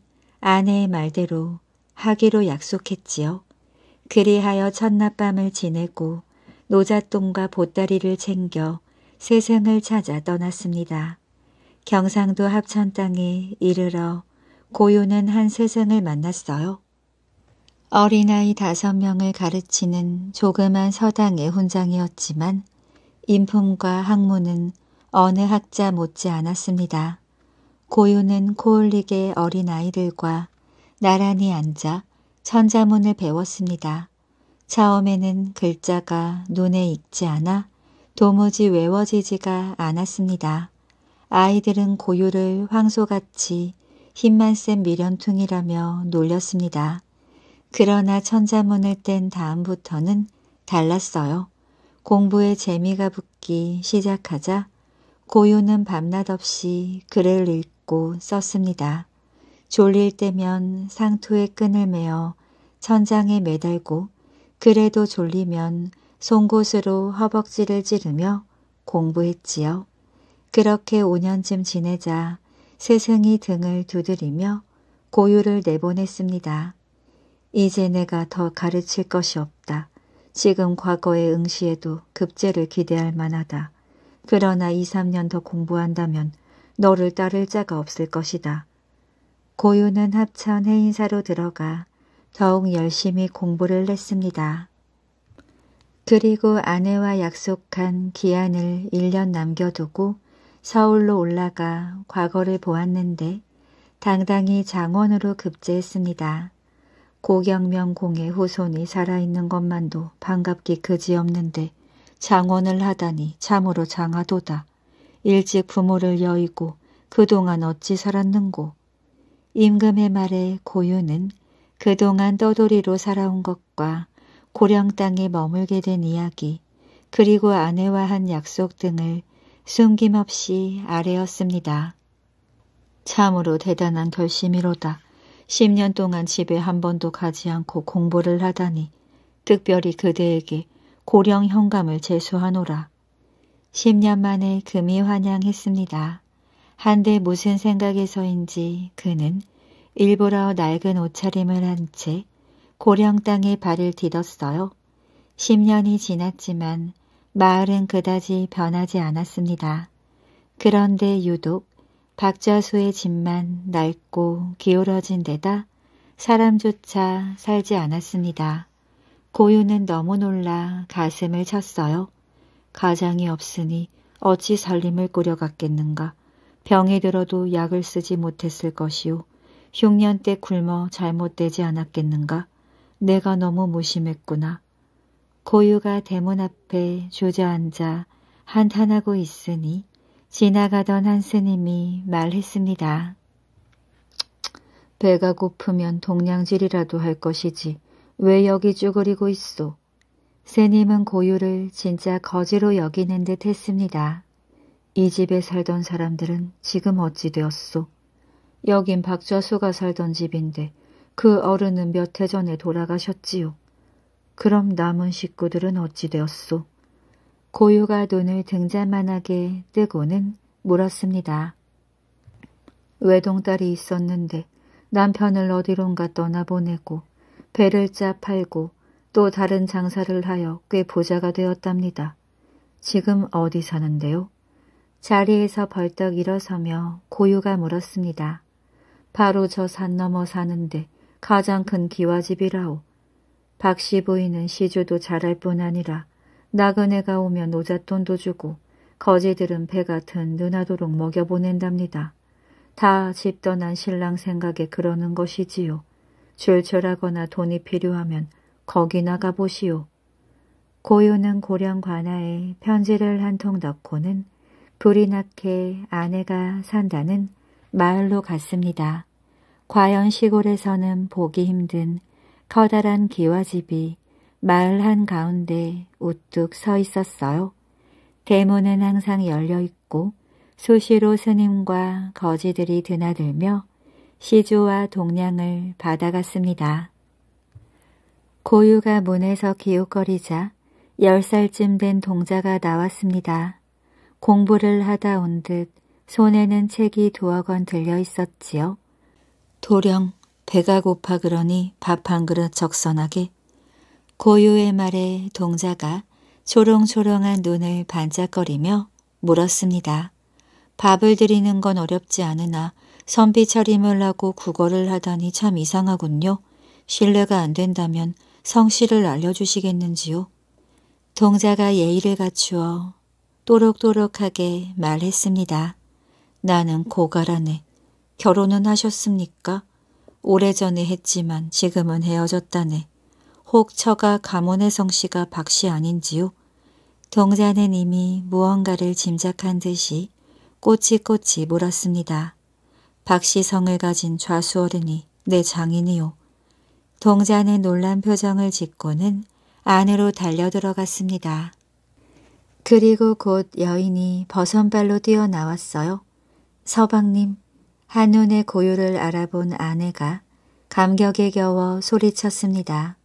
아내의 말대로 하기로 약속했지요. 그리하여 첫낮밤을 지내고 노잣돈과 보따리를 챙겨 세상을 찾아 떠났습니다. 경상도 합천 땅에 이르러 고요는 한 스승을 만났어요. 어린아이 다섯 명을 가르치는 조그만 서당의 훈장이었지만 인품과 학문은 어느 학자 못지 않았습니다. 고요는 코올리게 어린아이들과 나란히 앉아 천자문을 배웠습니다. 처음에는 글자가 눈에 익지 않아 도무지 외워지지가 않았습니다. 아이들은 고유를 황소같이 힘만 센 미련퉁이라며 놀렸습니다. 그러나 천자문을 뗀 다음부터는 달랐어요. 공부에 재미가 붙기 시작하자 고유는 밤낮 없이 글을 읽고 썼습니다. 졸릴 때면 상투에 끈을 매어 천장에 매달고 그래도 졸리면 송곳으로 허벅지를 찌르며 공부했지요. 그렇게 5년쯤 지내자 스승이 등을 두드리며 고유를 내보냈습니다. 이제 내가 더 가르칠 것이 없다. 지금 과거의 응시에도 급제를 기대할 만하다. 그러나 2, 3년 더 공부한다면 너를 따를 자가 없을 것이다. 고유는 합천 해인사로 들어가 더욱 열심히 공부를 했습니다. 그리고 아내와 약속한 기한을 1년 남겨두고 서울로 올라가 과거를 보았는데 당당히 장원으로 급제했습니다. 고경명 공의 후손이 살아있는 것만도 반갑기 그지없는데 장원을 하다니 참으로 장하도다. 일찍 부모를 여의고 그동안 어찌 살았는고. 임금의 말에 고유는 그동안 떠돌이로 살아온 것과 고령 땅에 머물게 된 이야기 그리고 아내와 한 약속 등을 숨김없이 아뢰었습니다. 참으로 대단한 결심이로다. 10년 동안 집에 한 번도 가지 않고 공부를 하다니 특별히 그대에게 고령 현감을 제수하노라. 10년 만에 금이 환영했습니다. 한데 무슨 생각에서인지 그는 일부러 낡은 옷차림을 한 채 고령 땅에 발을 디뎠어요. 10년이 지났지만 마을은 그다지 변하지 않았습니다. 그런데 유독 박자수의 집만 낡고 기울어진 데다 사람조차 살지 않았습니다. 고유는 너무 놀라 가슴을 쳤어요. 가장이 없으니 어찌 살림을 꾸려갔겠는가. 병이 들어도 약을 쓰지 못했을 것이오. 흉년 때 굶어 잘못되지 않았겠는가. 내가 너무 무심했구나. 고유가 대문 앞에 주저앉아 한탄하고 있으니 지나가던 한 스님이 말했습니다. 배가 고프면 동냥질이라도 할 것이지 왜 여기 쭈그리고 있소? 스님은 고유를 진짜 거지로 여기는 듯 했습니다. 이 집에 살던 사람들은 지금 어찌 되었소? 여긴 박좌수가 살던 집인데 그 어른은 몇 해 전에 돌아가셨지요. 그럼 남은 식구들은 어찌 되었소? 고유가 눈을 등잔만하게 뜨고는 물었습니다. 외동딸이 있었는데 남편을 어디론가 떠나보내고 배를 짜 팔고 또 다른 장사를 하여 꽤 부자가 되었답니다. 지금 어디 사는데요? 자리에서 벌떡 일어서며 고유가 물었습니다. 바로 저산 너머 사는데 가장 큰 기와집이라오. 박씨 부인은 시주도 잘할 뿐 아니라 나그네가 오면 노잣돈도 주고 거지들은 배 같은 누나도록 먹여보낸답니다. 다 집 떠난 신랑 생각에 그러는 것이지요. 출출하거나 돈이 필요하면 거기 나가 보시오. 고유는 고령 관아에 편지를 한 통 넣고는 불이 나게 아내가 산다는 마을로 갔습니다. 과연 시골에서는 보기 힘든 커다란 기와집이 마을 한가운데 우뚝 서 있었어요. 대문은 항상 열려 있고 수시로 스님과 거지들이 드나들며 시주와 동량을 받아갔습니다. 고유가 문에서 기웃거리자 열 살쯤 된 동자가 나왔습니다. 공부를 하다 온 듯 손에는 책이 두어 권 들려 있었지요. 도령 배가 고파 그러니 밥 한 그릇 적선하게 고유의 말에 동자가 초롱초롱한 눈을 반짝거리며 물었습니다. 밥을 드리는 건 어렵지 않으나 선비 차림을 하고 국어를 하다니 참 이상하군요. 신뢰가 안 된다면 성씨를 알려주시겠는지요? 동자가 예의를 갖추어 또록또록하게 말했습니다. 나는 고가라네. 결혼은 하셨습니까? 오래전에 했지만 지금은 헤어졌다네. 혹 처가 가문의 성씨가 박씨 아닌지요? 동자는 이미 무언가를 짐작한 듯이 꼬치꼬치 물었습니다. 박씨 성을 가진 좌수어른이 내 장인이요. 동자는 놀란 표정을 짓고는 안으로 달려들어갔습니다. 그리고 곧 여인이 버선발로 뛰어나왔어요. 서방님, 한눈에 고유를 알아본 아내가 감격에 겨워 소리쳤습니다.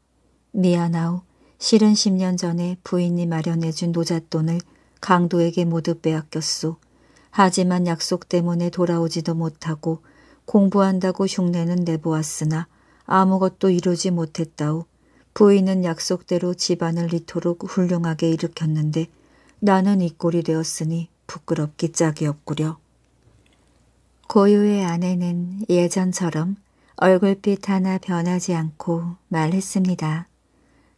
미안하오. 실은 10년 전에 부인이 마련해준 노잣돈을 강도에게 모두 빼앗겼소. 하지만 약속 때문에 돌아오지도 못하고 공부한다고 흉내는 내보았으나 아무것도 이루지 못했다오. 부인은 약속대로 집안을 이토록 훌륭하게 일으켰는데 나는 이 꼴이 되었으니 부끄럽기 짝이 없구려. 고유의 아내는 예전처럼 얼굴빛 하나 변하지 않고 말했습니다.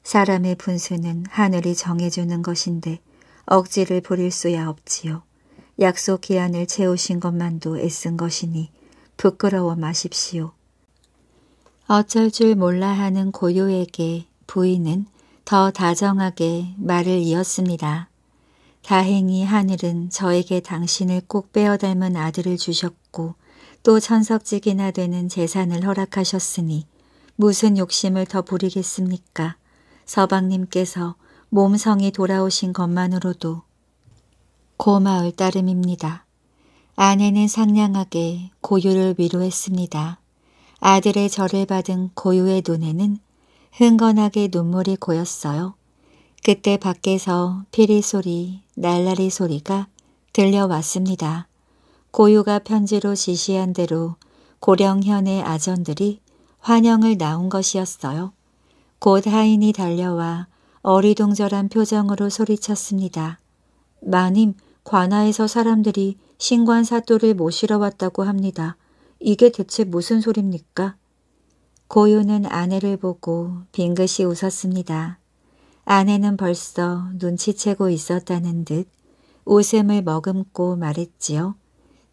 사람의 분수는 하늘이 정해주는 것인데 억지를 부릴 수야 없지요. 약속 기한을 채우신 것만도 애쓴 것이니 부끄러워 마십시오. 어쩔 줄 몰라 하는 고요에게 부인은 더 다정하게 말을 이었습니다. 다행히 하늘은 저에게 당신을 꼭 빼어 닮은 아들을 주셨고 또 천석직이나 되는 재산을 허락하셨으니 무슨 욕심을 더 부리겠습니까? 서방님께서 몸성이 돌아오신 것만으로도 고마울 따름입니다. 아내는 상냥하게 고유를 위로했습니다. 아들의 절을 받은 고유의 눈에는 흥건하게 눈물이 고였어요. 그때 밖에서 피리 소리, 날라리 소리가 들려왔습니다. 고유가 편지로 지시한 대로 고령현의 아전들이 환영을 나온 것이었어요. 곧 하인이 달려와 어리동절한 표정으로 소리쳤습니다. 마님, 관아에서 사람들이 신관 사또를 모시러 왔다고 합니다. 이게 대체 무슨 소립니까? 고유는 아내를 보고 빙긋이 웃었습니다. 아내는 벌써 눈치채고 있었다는 듯 웃음을 머금고 말했지요.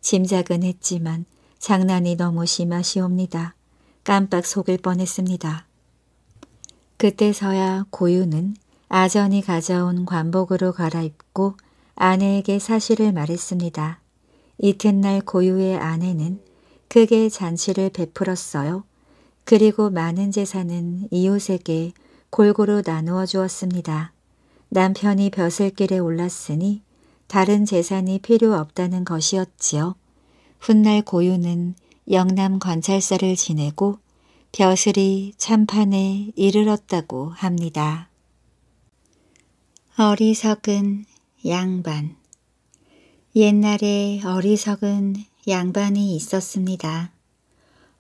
짐작은 했지만 장난이 너무 심하시옵니다. 깜빡 속을 뻔했습니다. 그때서야 고유는 아전이 가져온 관복으로 갈아입고 아내에게 사실을 말했습니다. 이튿날 고유의 아내는 크게 잔치를 베풀었어요. 그리고 많은 재산은 이웃에게 골고루 나누어 주었습니다. 남편이 벼슬길에 올랐으니 다른 재산이 필요 없다는 것이었지요. 훗날 고유는 영남 관찰사를 지내고 벼슬이 참판에 이르렀다고 합니다. 어리석은 양반 옛날에 어리석은 양반이 있었습니다.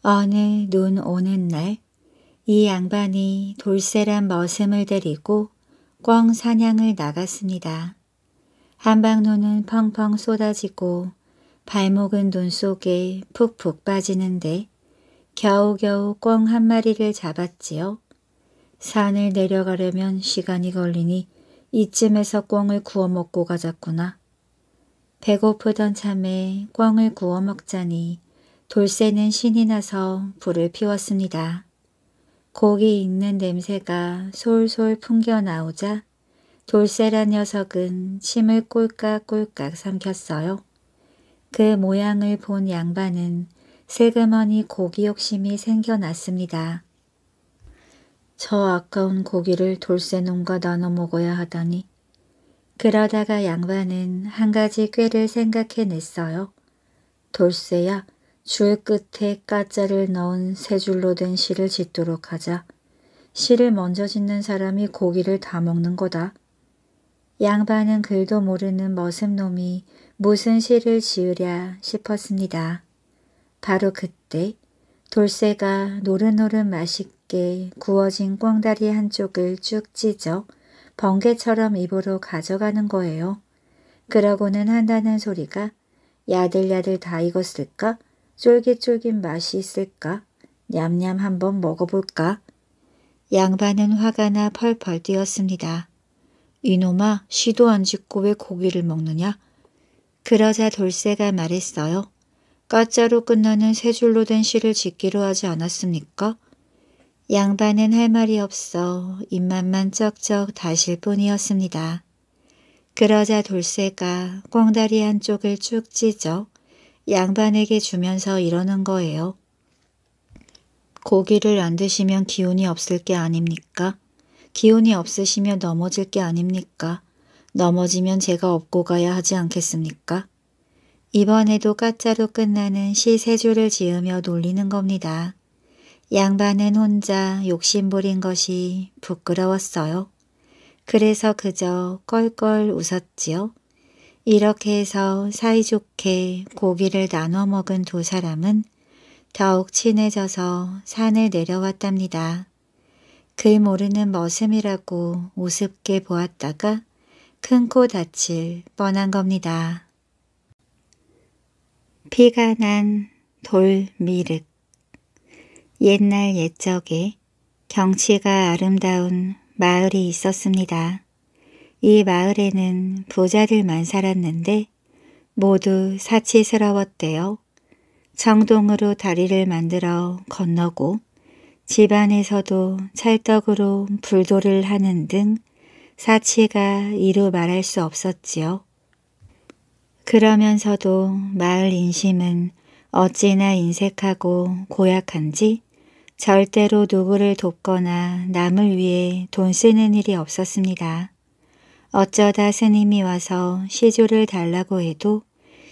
어느 눈 오는 날 이 양반이 돌쇠란 머슴을 데리고 꿩 사냥을 나갔습니다. 한방눈은 펑펑 쏟아지고 발목은 눈 속에 푹푹 빠지는데 겨우겨우 꿩 한 마리를 잡았지요. 산을 내려가려면 시간이 걸리니 이쯤에서 꿩을 구워 먹고 가자꾸나. 배고프던 참에 꿩을 구워 먹자니 돌쇠는 신이 나서 불을 피웠습니다. 고기 익는 냄새가 솔솔 풍겨 나오자 돌쇠란 녀석은 침을 꼴깍꼴깍 삼켰어요. 그 모양을 본 양반은 슬그머니 고기 욕심이 생겨났습니다. 저 아까운 고기를 돌쇠놈과 나눠 먹어야 하다니. 그러다가 양반은 한 가지 꾀를 생각해냈어요. 돌쇠야, 줄 끝에 까짜를 넣은 세 줄로 된 실을 짓도록 하자. 실을 먼저 짓는 사람이 고기를 다 먹는 거다. 양반은 글도 모르는 머슴놈이 무슨 실을 지으랴 싶었습니다. 바로 그때 돌쇠가 노릇노릇 맛있게 구워진 꿩다리 한쪽을 쭉 찢어 번개처럼 입으로 가져가는 거예요. 그러고는 한다는 소리가 야들야들 다 익었을까? 쫄깃쫄깃 맛이 있을까? 냠냠 한번 먹어볼까? 양반은 화가 나 펄펄 뛰었습니다. 이놈아 시도 안 짓고 왜 고기를 먹느냐? 그러자 돌쇠가 말했어요. 까짜로 끝나는 세 줄로 된 실을 짓기로 하지 않았습니까? 양반은 할 말이 없어 입맛만 쩍쩍 다실 뿐이었습니다. 그러자 돌쇠가 꽁다리 한쪽을 쭉 찢어 양반에게 주면서 이러는 거예요. 고기를 안 드시면 기운이 없을 게 아닙니까? 기운이 없으시면 넘어질 게 아닙니까? 넘어지면 제가 업고 가야 하지 않겠습니까? 이번에도 까짜로 끝나는 시 세 줄을 지으며 놀리는 겁니다. 양반은 혼자 욕심부린 것이 부끄러웠어요. 그래서 그저 껄껄 웃었지요. 이렇게 해서 사이좋게 고기를 나눠 먹은 두 사람은 더욱 친해져서 산을 내려왔답니다. 글 모르는 머슴이라고 우습게 보았다가 큰 코 다칠 뻔한 겁니다. 피가 난 돌미륵 옛날 옛적에 경치가 아름다운 마을이 있었습니다. 이 마을에는 부자들만 살았는데 모두 사치스러웠대요. 정동으로 다리를 만들어 건너고 집안에서도 찰떡으로 불도를 하는 등 사치가 이루 말할 수 없었지요. 그러면서도 마을 인심은 어찌나 인색하고 고약한지 절대로 누구를 돕거나 남을 위해 돈 쓰는 일이 없었습니다. 어쩌다 스님이 와서 시주를 달라고 해도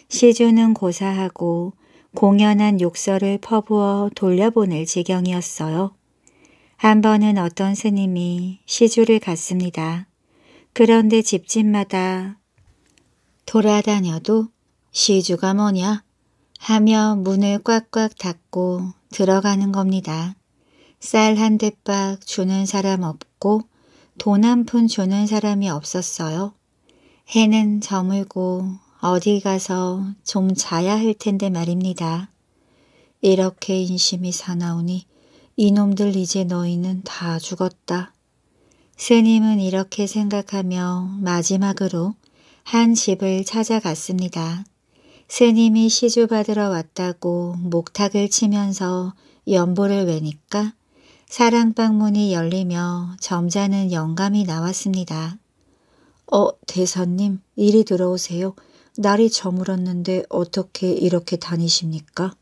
시주는 고사하고 공연한 욕설을 퍼부어 돌려보낼 지경이었어요. 한 번은 어떤 스님이 시주를 갔습니다. 그런데 집집마다 돌아다녀도 시주가 뭐냐 하며 문을 꽉꽉 닫고 들어가는 겁니다. 쌀 한 대박 주는 사람 없고 돈 한 푼 주는 사람이 없었어요. 해는 저물고 어디 가서 좀 자야 할 텐데 말입니다. 이렇게 인심이 사나우니 이놈들 이제 너희는 다 죽었다. 스님은 이렇게 생각하며 마지막으로 한 집을 찾아갔습니다. 스님이 시주 받으러 왔다고 목탁을 치면서 연보를 외니까 사랑방 문이 열리며 점잖은 영감이 나왔습니다. 어, 대사님, 이리 들어오세요. 날이 저물었는데 어떻게 이렇게 다니십니까?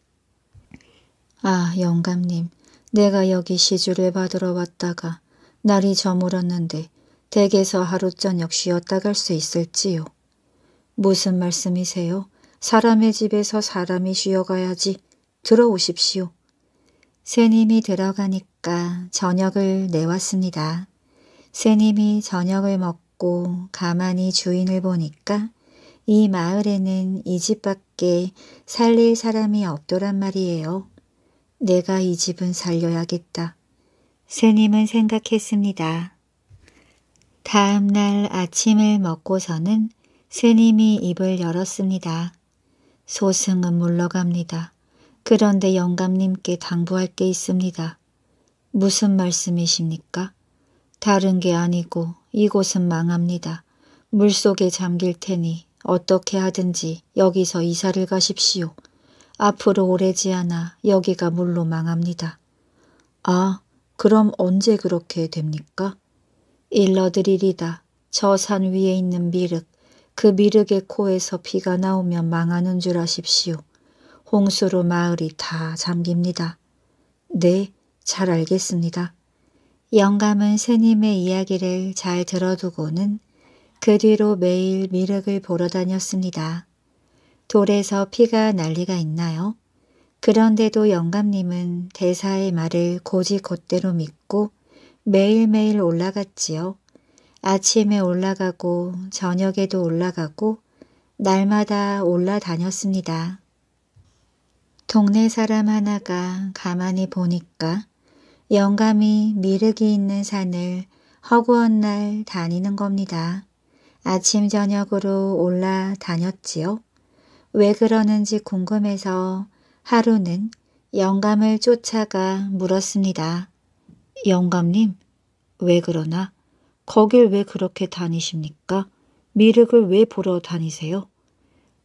아, 영감님, 내가 여기 시주를 받으러 왔다가 날이 저물었는데 댁에서 하루 저녁 쉬었다 갈 수 있을지요? 무슨 말씀이세요? 사람의 집에서 사람이 쉬어가야지. 들어오십시오. 새님이 들어가니까 저녁을 내왔습니다. 새님이 저녁을 먹고 가만히 주인을 보니까 이 마을에는 이 집밖에 살릴 사람이 없더란 말이에요. 내가 이 집은 살려야겠다. 스님은 생각했습니다. 다음 날 아침을 먹고서는 스님이 입을 열었습니다. 소승은 물러갑니다. 그런데 영감님께 당부할 게 있습니다. 무슨 말씀이십니까? 다른 게 아니고 이곳은 망합니다. 물속에 잠길 테니 어떻게 하든지 여기서 이사를 가십시오. 앞으로 오래지 않아 여기가 물로 망합니다. 아, 그럼 언제 그렇게 됩니까? 일러드리리다. 저 산 위에 있는 미륵, 그 미륵의 코에서 피가 나오면 망하는 줄 아십시오. 홍수로 마을이 다 잠깁니다. 네, 잘 알겠습니다. 영감은 스님의 이야기를 잘 들어두고는 그 뒤로 매일 미륵을 보러 다녔습니다. 돌에서 피가 난리가 있나요? 그런데도 영감님은 대사의 말을 고지곧대로 믿고 매일매일 올라갔지요. 아침에 올라가고 저녁에도 올라가고 날마다 올라다녔습니다. 동네 사람 하나가 가만히 보니까 영감이 미륵이 있는 산을 허구한 날 다니는 겁니다. 아침 저녁으로 올라 다녔지요. 왜 그러는지 궁금해서 하루는 영감을 쫓아가 물었습니다. 영감님, 왜 그러나? 거길 왜 그렇게 다니십니까? 미륵을 왜 보러 다니세요?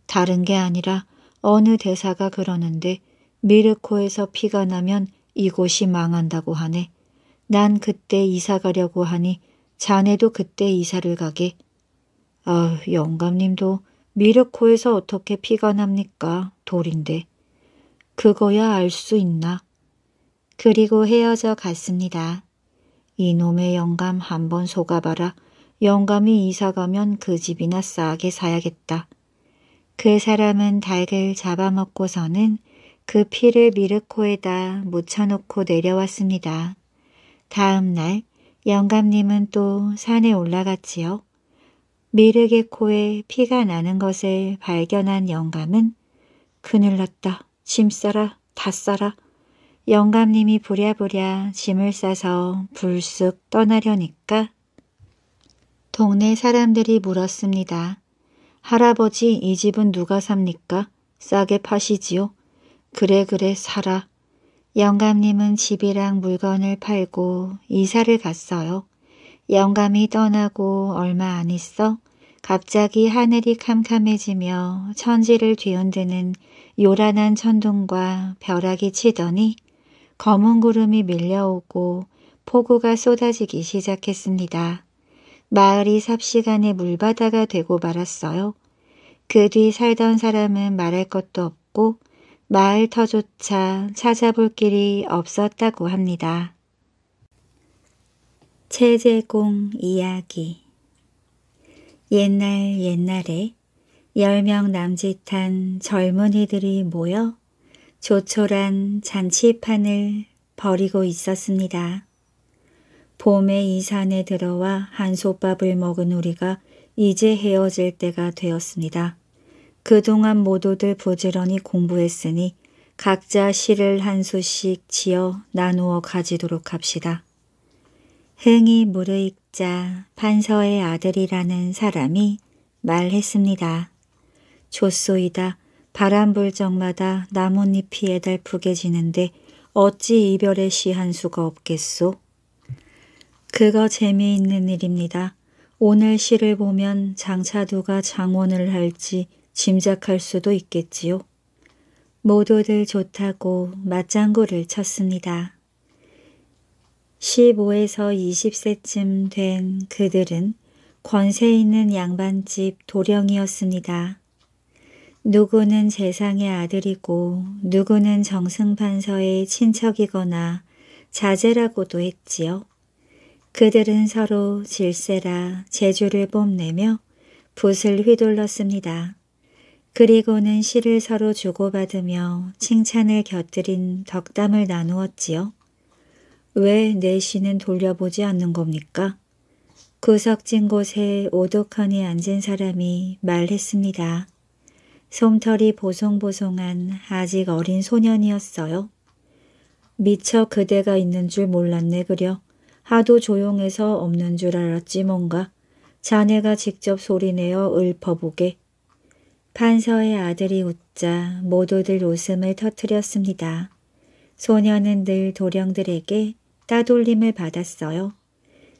다른 게 아니라 어느 대사가 그러는데 미르코에서 피가 나면 이곳이 망한다고 하네. 난 그때 이사 가려고 하니 자네도 그때 이사를 가게. 아, 영감님도 미르코에서 어떻게 피가 납니까? 돌인데. 그거야 알 수 있나? 그리고 헤어져 갔습니다. 이놈의 영감 한번 속아봐라. 영감이 이사 가면 그 집이나 싸게 사야겠다. 그 사람은 닭을 잡아먹고서는 그 피를 미르코에다 묻혀놓고 내려왔습니다. 다음 날 영감님은 또 산에 올라갔지요. 미르게 코에 피가 나는 것을 발견한 영감은 큰일 났다. 짐 싸라. 다 싸라. 영감님이 부랴부랴 짐을 싸서 불쑥 떠나려니까 동네 사람들이 물었습니다. 할아버지 이 집은 누가 삽니까? 싸게 파시지요? 그래 그래 사라. 영감님은 집이랑 물건을 팔고 이사를 갔어요. 영감이 떠나고 얼마 안 있어 갑자기 하늘이 캄캄해지며 천지를 뒤흔드는 요란한 천둥과 벼락이 치더니 검은 구름이 밀려오고 폭우가 쏟아지기 시작했습니다. 마을이 삽시간에 물바다가 되고 말았어요. 그 뒤 살던 사람은 말할 것도 없고 마을 터조차 찾아볼 길이 없었다고 합니다. 체제공 이야기 옛날 옛날에 열 명 남짓한 젊은이들이 모여 조촐한 잔치판을 벌이고 있었습니다. 봄에 이 산에 들어와 한솥밥을 먹은 우리가 이제 헤어질 때가 되었습니다. 그동안 모두들 부지런히 공부했으니 각자 시를 한 수씩 지어 나누어 가지도록 합시다. 흥이 무르익자 판서의 아들이라는 사람이 말했습니다. 좋소이다. 바람 불 적마다 나뭇잎이 애달프게 지는데 어찌 이별의 시 한 수가 없겠소? 그거 재미있는 일입니다. 오늘 시를 보면 장차 누가 장원을 할지 짐작할 수도 있겠지요. 모두들 좋다고 맞장구를 쳤습니다. 15에서 20세쯤 된 그들은 권세 있는 양반집 도령이었습니다. 누구는 재상의 아들이고 누구는 정승판서의 친척이거나 자제라고도 했지요. 그들은 서로 질세라 재주를 뽐내며 붓을 휘둘렀습니다. 그리고는 시를 서로 주고받으며 칭찬을 곁들인 덕담을 나누었지요. 왜 내 시는 돌려보지 않는 겁니까? 구석진 곳에 오독하니 앉은 사람이 말했습니다. 솜털이 보송보송한 아직 어린 소년이었어요. 미처 그대가 있는 줄 몰랐네 그려. 하도 조용해서 없는 줄 알았지 뭔가. 자네가 직접 소리내어 읊어보게. 판서의 아들이 웃자 모두들 웃음을 터뜨렸습니다. 소녀는 늘 도령들에게 따돌림을 받았어요.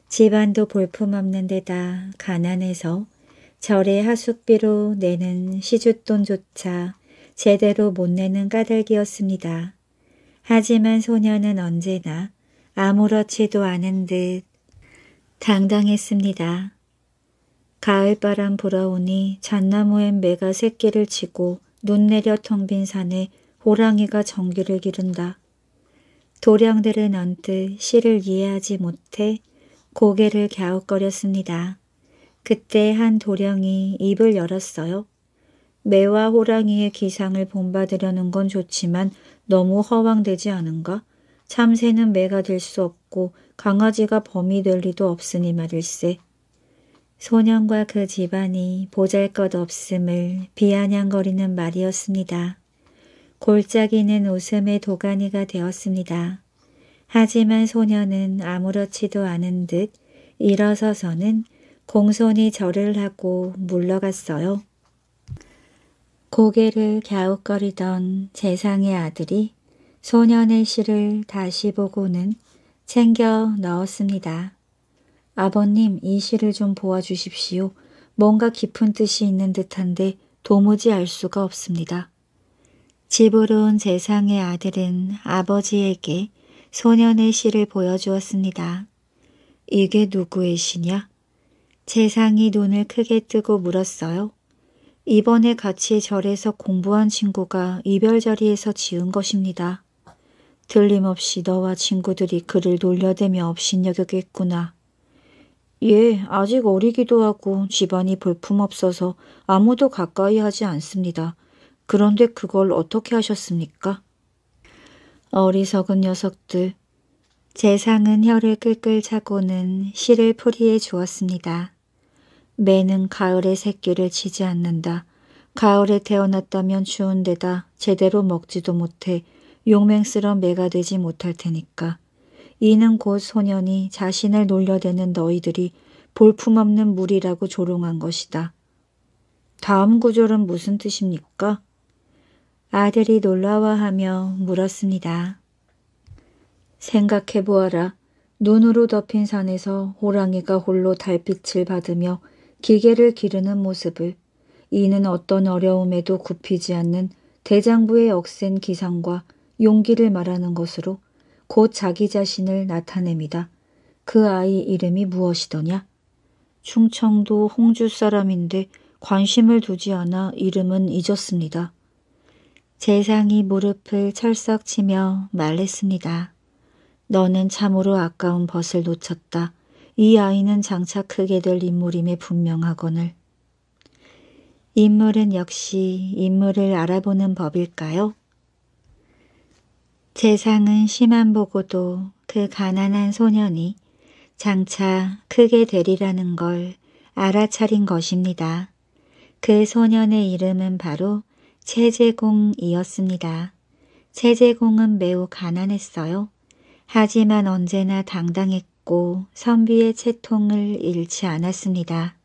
집안도 볼품없는 데다 가난해서 절의 하숙비로 내는 시주돈조차 제대로 못 내는 까닭이었습니다. 하지만 소녀는 언제나 아무렇지도 않은 듯 당당했습니다. 가을바람 불어오니 잣나무엔 매가 새끼를 치고 눈 내려 텅 빈 산에 호랑이가 전기를 기른다. 도령들은 언뜻 시를 이해하지 못해 고개를 갸웃거렸습니다. 그때 한 도령이 입을 열었어요. 매와 호랑이의 기상을 본받으려는 건 좋지만 너무 허황되지 않은가? 참새는 매가 될 수 없고 강아지가 범이 될 리도 없으니 말일세. 소년과 그 집안이 보잘것없음을 비아냥거리는 말이었습니다. 골짜기는 웃음의 도가니가 되었습니다. 하지만 소년은 아무렇지도 않은 듯 일어서서는 공손히 절을 하고 물러갔어요. 고개를 갸웃거리던 재상의 아들이 소년의 시를 다시 보고는 챙겨 넣었습니다. 아버님 이 시를 좀 보아주십시오. 뭔가 깊은 뜻이 있는 듯한데 도무지 알 수가 없습니다. 집으로 온 재상의 아들은 아버지에게 소년의 시를 보여주었습니다. 이게 누구의 시냐? 재상이 눈을 크게 뜨고 물었어요. 이번에 같이 절에서 공부한 친구가 이별자리에서 지은 것입니다. 틀림없이 너와 친구들이 그를 돌려대며 업신여겼겠구나. 예, 아직 어리기도 하고 집안이 볼품없어서 아무도 가까이 하지 않습니다. 그런데 그걸 어떻게 하셨습니까? 어리석은 녀석들. 재상은 혀를 끌끌 차고는 실을 풀이해 주었습니다. 매는 가을에 새끼를 치지 않는다. 가을에 태어났다면 추운 데다 제대로 먹지도 못해 용맹스런 매가 되지 못할 테니까. 이는 곧 소년이 자신을 놀려대는 너희들이 볼품없는 물이라고 조롱한 것이다. 다음 구절은 무슨 뜻입니까? 아들이 놀라워하며 물었습니다. 생각해보아라. 눈으로 덮인 산에서 호랑이가 홀로 달빛을 받으며 기계를 기르는 모습을 이는 어떤 어려움에도 굽히지 않는 대장부의 억센 기상과 용기를 말하는 것으로 곧 자기 자신을 나타냅니다. 그 아이 이름이 무엇이더냐? 충청도 홍주 사람인데 관심을 두지 않아 이름은 잊었습니다. 재상이 무릎을 철썩 치며 말했습니다. 너는 참으로 아까운 벗을 놓쳤다. 이 아이는 장차 크게 될 인물임에 분명하거늘. 인물은 역시 인물을 알아보는 법일까요? 재상은 시만 보고도 그 가난한 소년이 장차 크게 되리라는 걸 알아차린 것입니다. 그 소년의 이름은 바로 최재공이었습니다. 최재공은 매우 가난했어요. 하지만 언제나 당당했고 선비의 채통을 잃지 않았습니다.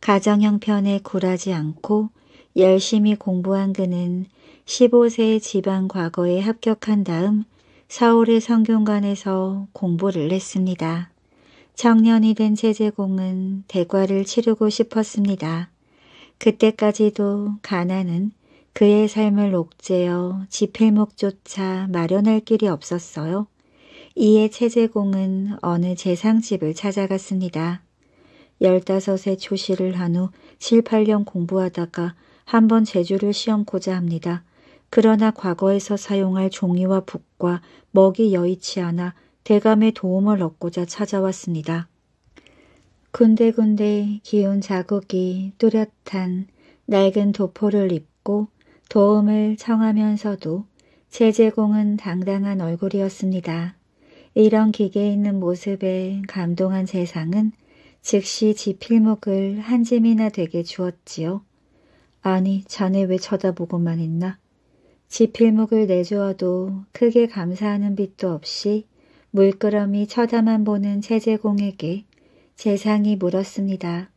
가정 형편에 굴하지 않고 열심히 공부한 그는 15세 지방 과거에 합격한 다음 서울의 성균관에서 공부를 했습니다. 청년이 된 최재공은 대과를 치르고 싶었습니다. 그때까지도 가난은 그의 삶을 옥죄어 지필목조차 마련할 길이 없었어요. 이에 최재공은 어느 재상집을 찾아갔습니다. 15세 초시를 한 후 7, 8년 공부하다가 한번 제주를 시험코자 합니다. 그러나 과거에서 사용할 종이와 붓과 먹이 여의치 않아 대감의 도움을 얻고자 찾아왔습니다. 군데군데 기운 자국이 뚜렷한 낡은 도포를 입고 도움을 청하면서도 제제공은 당당한 얼굴이었습니다. 이런 기계 있는 모습에 감동한 재상은 즉시 지필목을 한 짐이나 되게 주었지요. 아니 자네 왜 쳐다보고만 있나? 지 필목을 내주어도 크게 감사하는 빛도 없이 물끄러미 쳐다만 보는 최재공에게 재상이 물었습니다.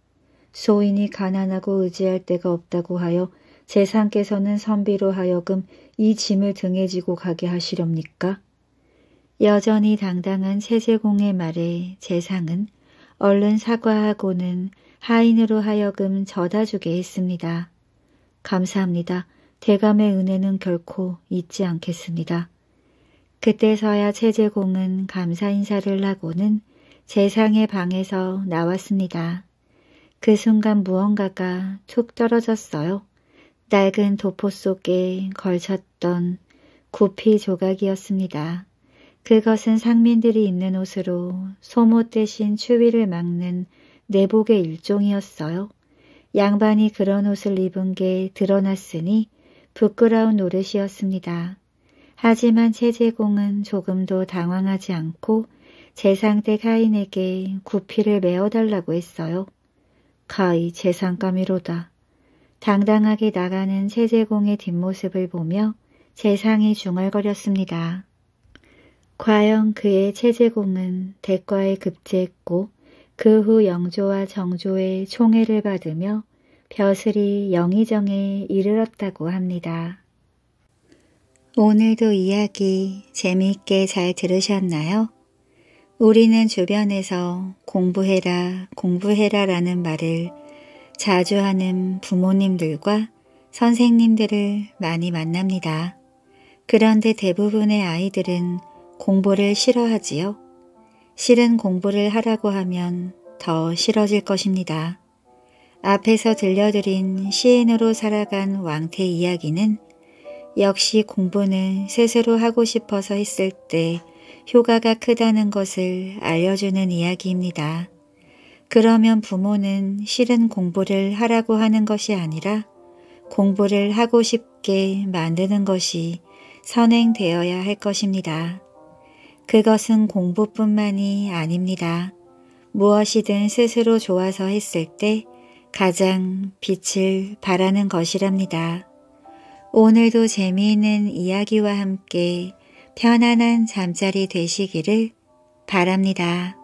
소인이 가난하고 의지할 데가 없다고 하여 재상께서는 선비로 하여금 이 짐을 등에 지고 가게 하시렵니까? 여전히 당당한 최재공의 말에 재상은 얼른 사과하고는 하인으로 하여금 져다 주게 했습니다. 감사합니다. 대감의 은혜는 결코 잊지 않겠습니다. 그때서야 최재공은 감사 인사를 하고는 재상의 방에서 나왔습니다. 그 순간 무언가가 툭 떨어졌어요. 낡은 도포 속에 걸쳤던 구피 조각이었습니다. 그것은 상민들이 입는 옷으로 소못 대신 추위를 막는 내복의 일종이었어요. 양반이 그런 옷을 입은 게 드러났으니 부끄러운 노릇이었습니다. 하지만 최재공은 조금도 당황하지 않고 재상댁 하인에게 구피를 메어달라고 했어요. 가히 재상감이로다. 당당하게 나가는 최재공의 뒷모습을 보며 재상이 중얼거렸습니다. 과연 그의 최재공은 대과에 급제했고 그 후 영조와 정조의 총애를 받으며 벼슬이 영의정에 이르렀다고 합니다. 오늘도 이야기 재미있게 잘 들으셨나요? 우리는 주변에서 공부해라, 공부해라 라는 말을 자주 하는 부모님들과 선생님들을 많이 만납니다. 그런데 대부분의 아이들은 공부를 싫어하지요? 싫은 공부를 하라고 하면 더 싫어질 것입니다. 앞에서 들려드린 시인으로 살아간 왕태 이야기는 역시 공부는 스스로 하고 싶어서 했을 때 효과가 크다는 것을 알려주는 이야기입니다. 그러면 부모는 싫은 공부를 하라고 하는 것이 아니라 공부를 하고 싶게 만드는 것이 선행되어야 할 것입니다. 그것은 공부뿐만이 아닙니다. 무엇이든 스스로 좋아서 했을 때 가장 빛을 발하는 것이랍니다. 오늘도 재미있는 이야기와 함께 편안한 잠자리 되시기를 바랍니다.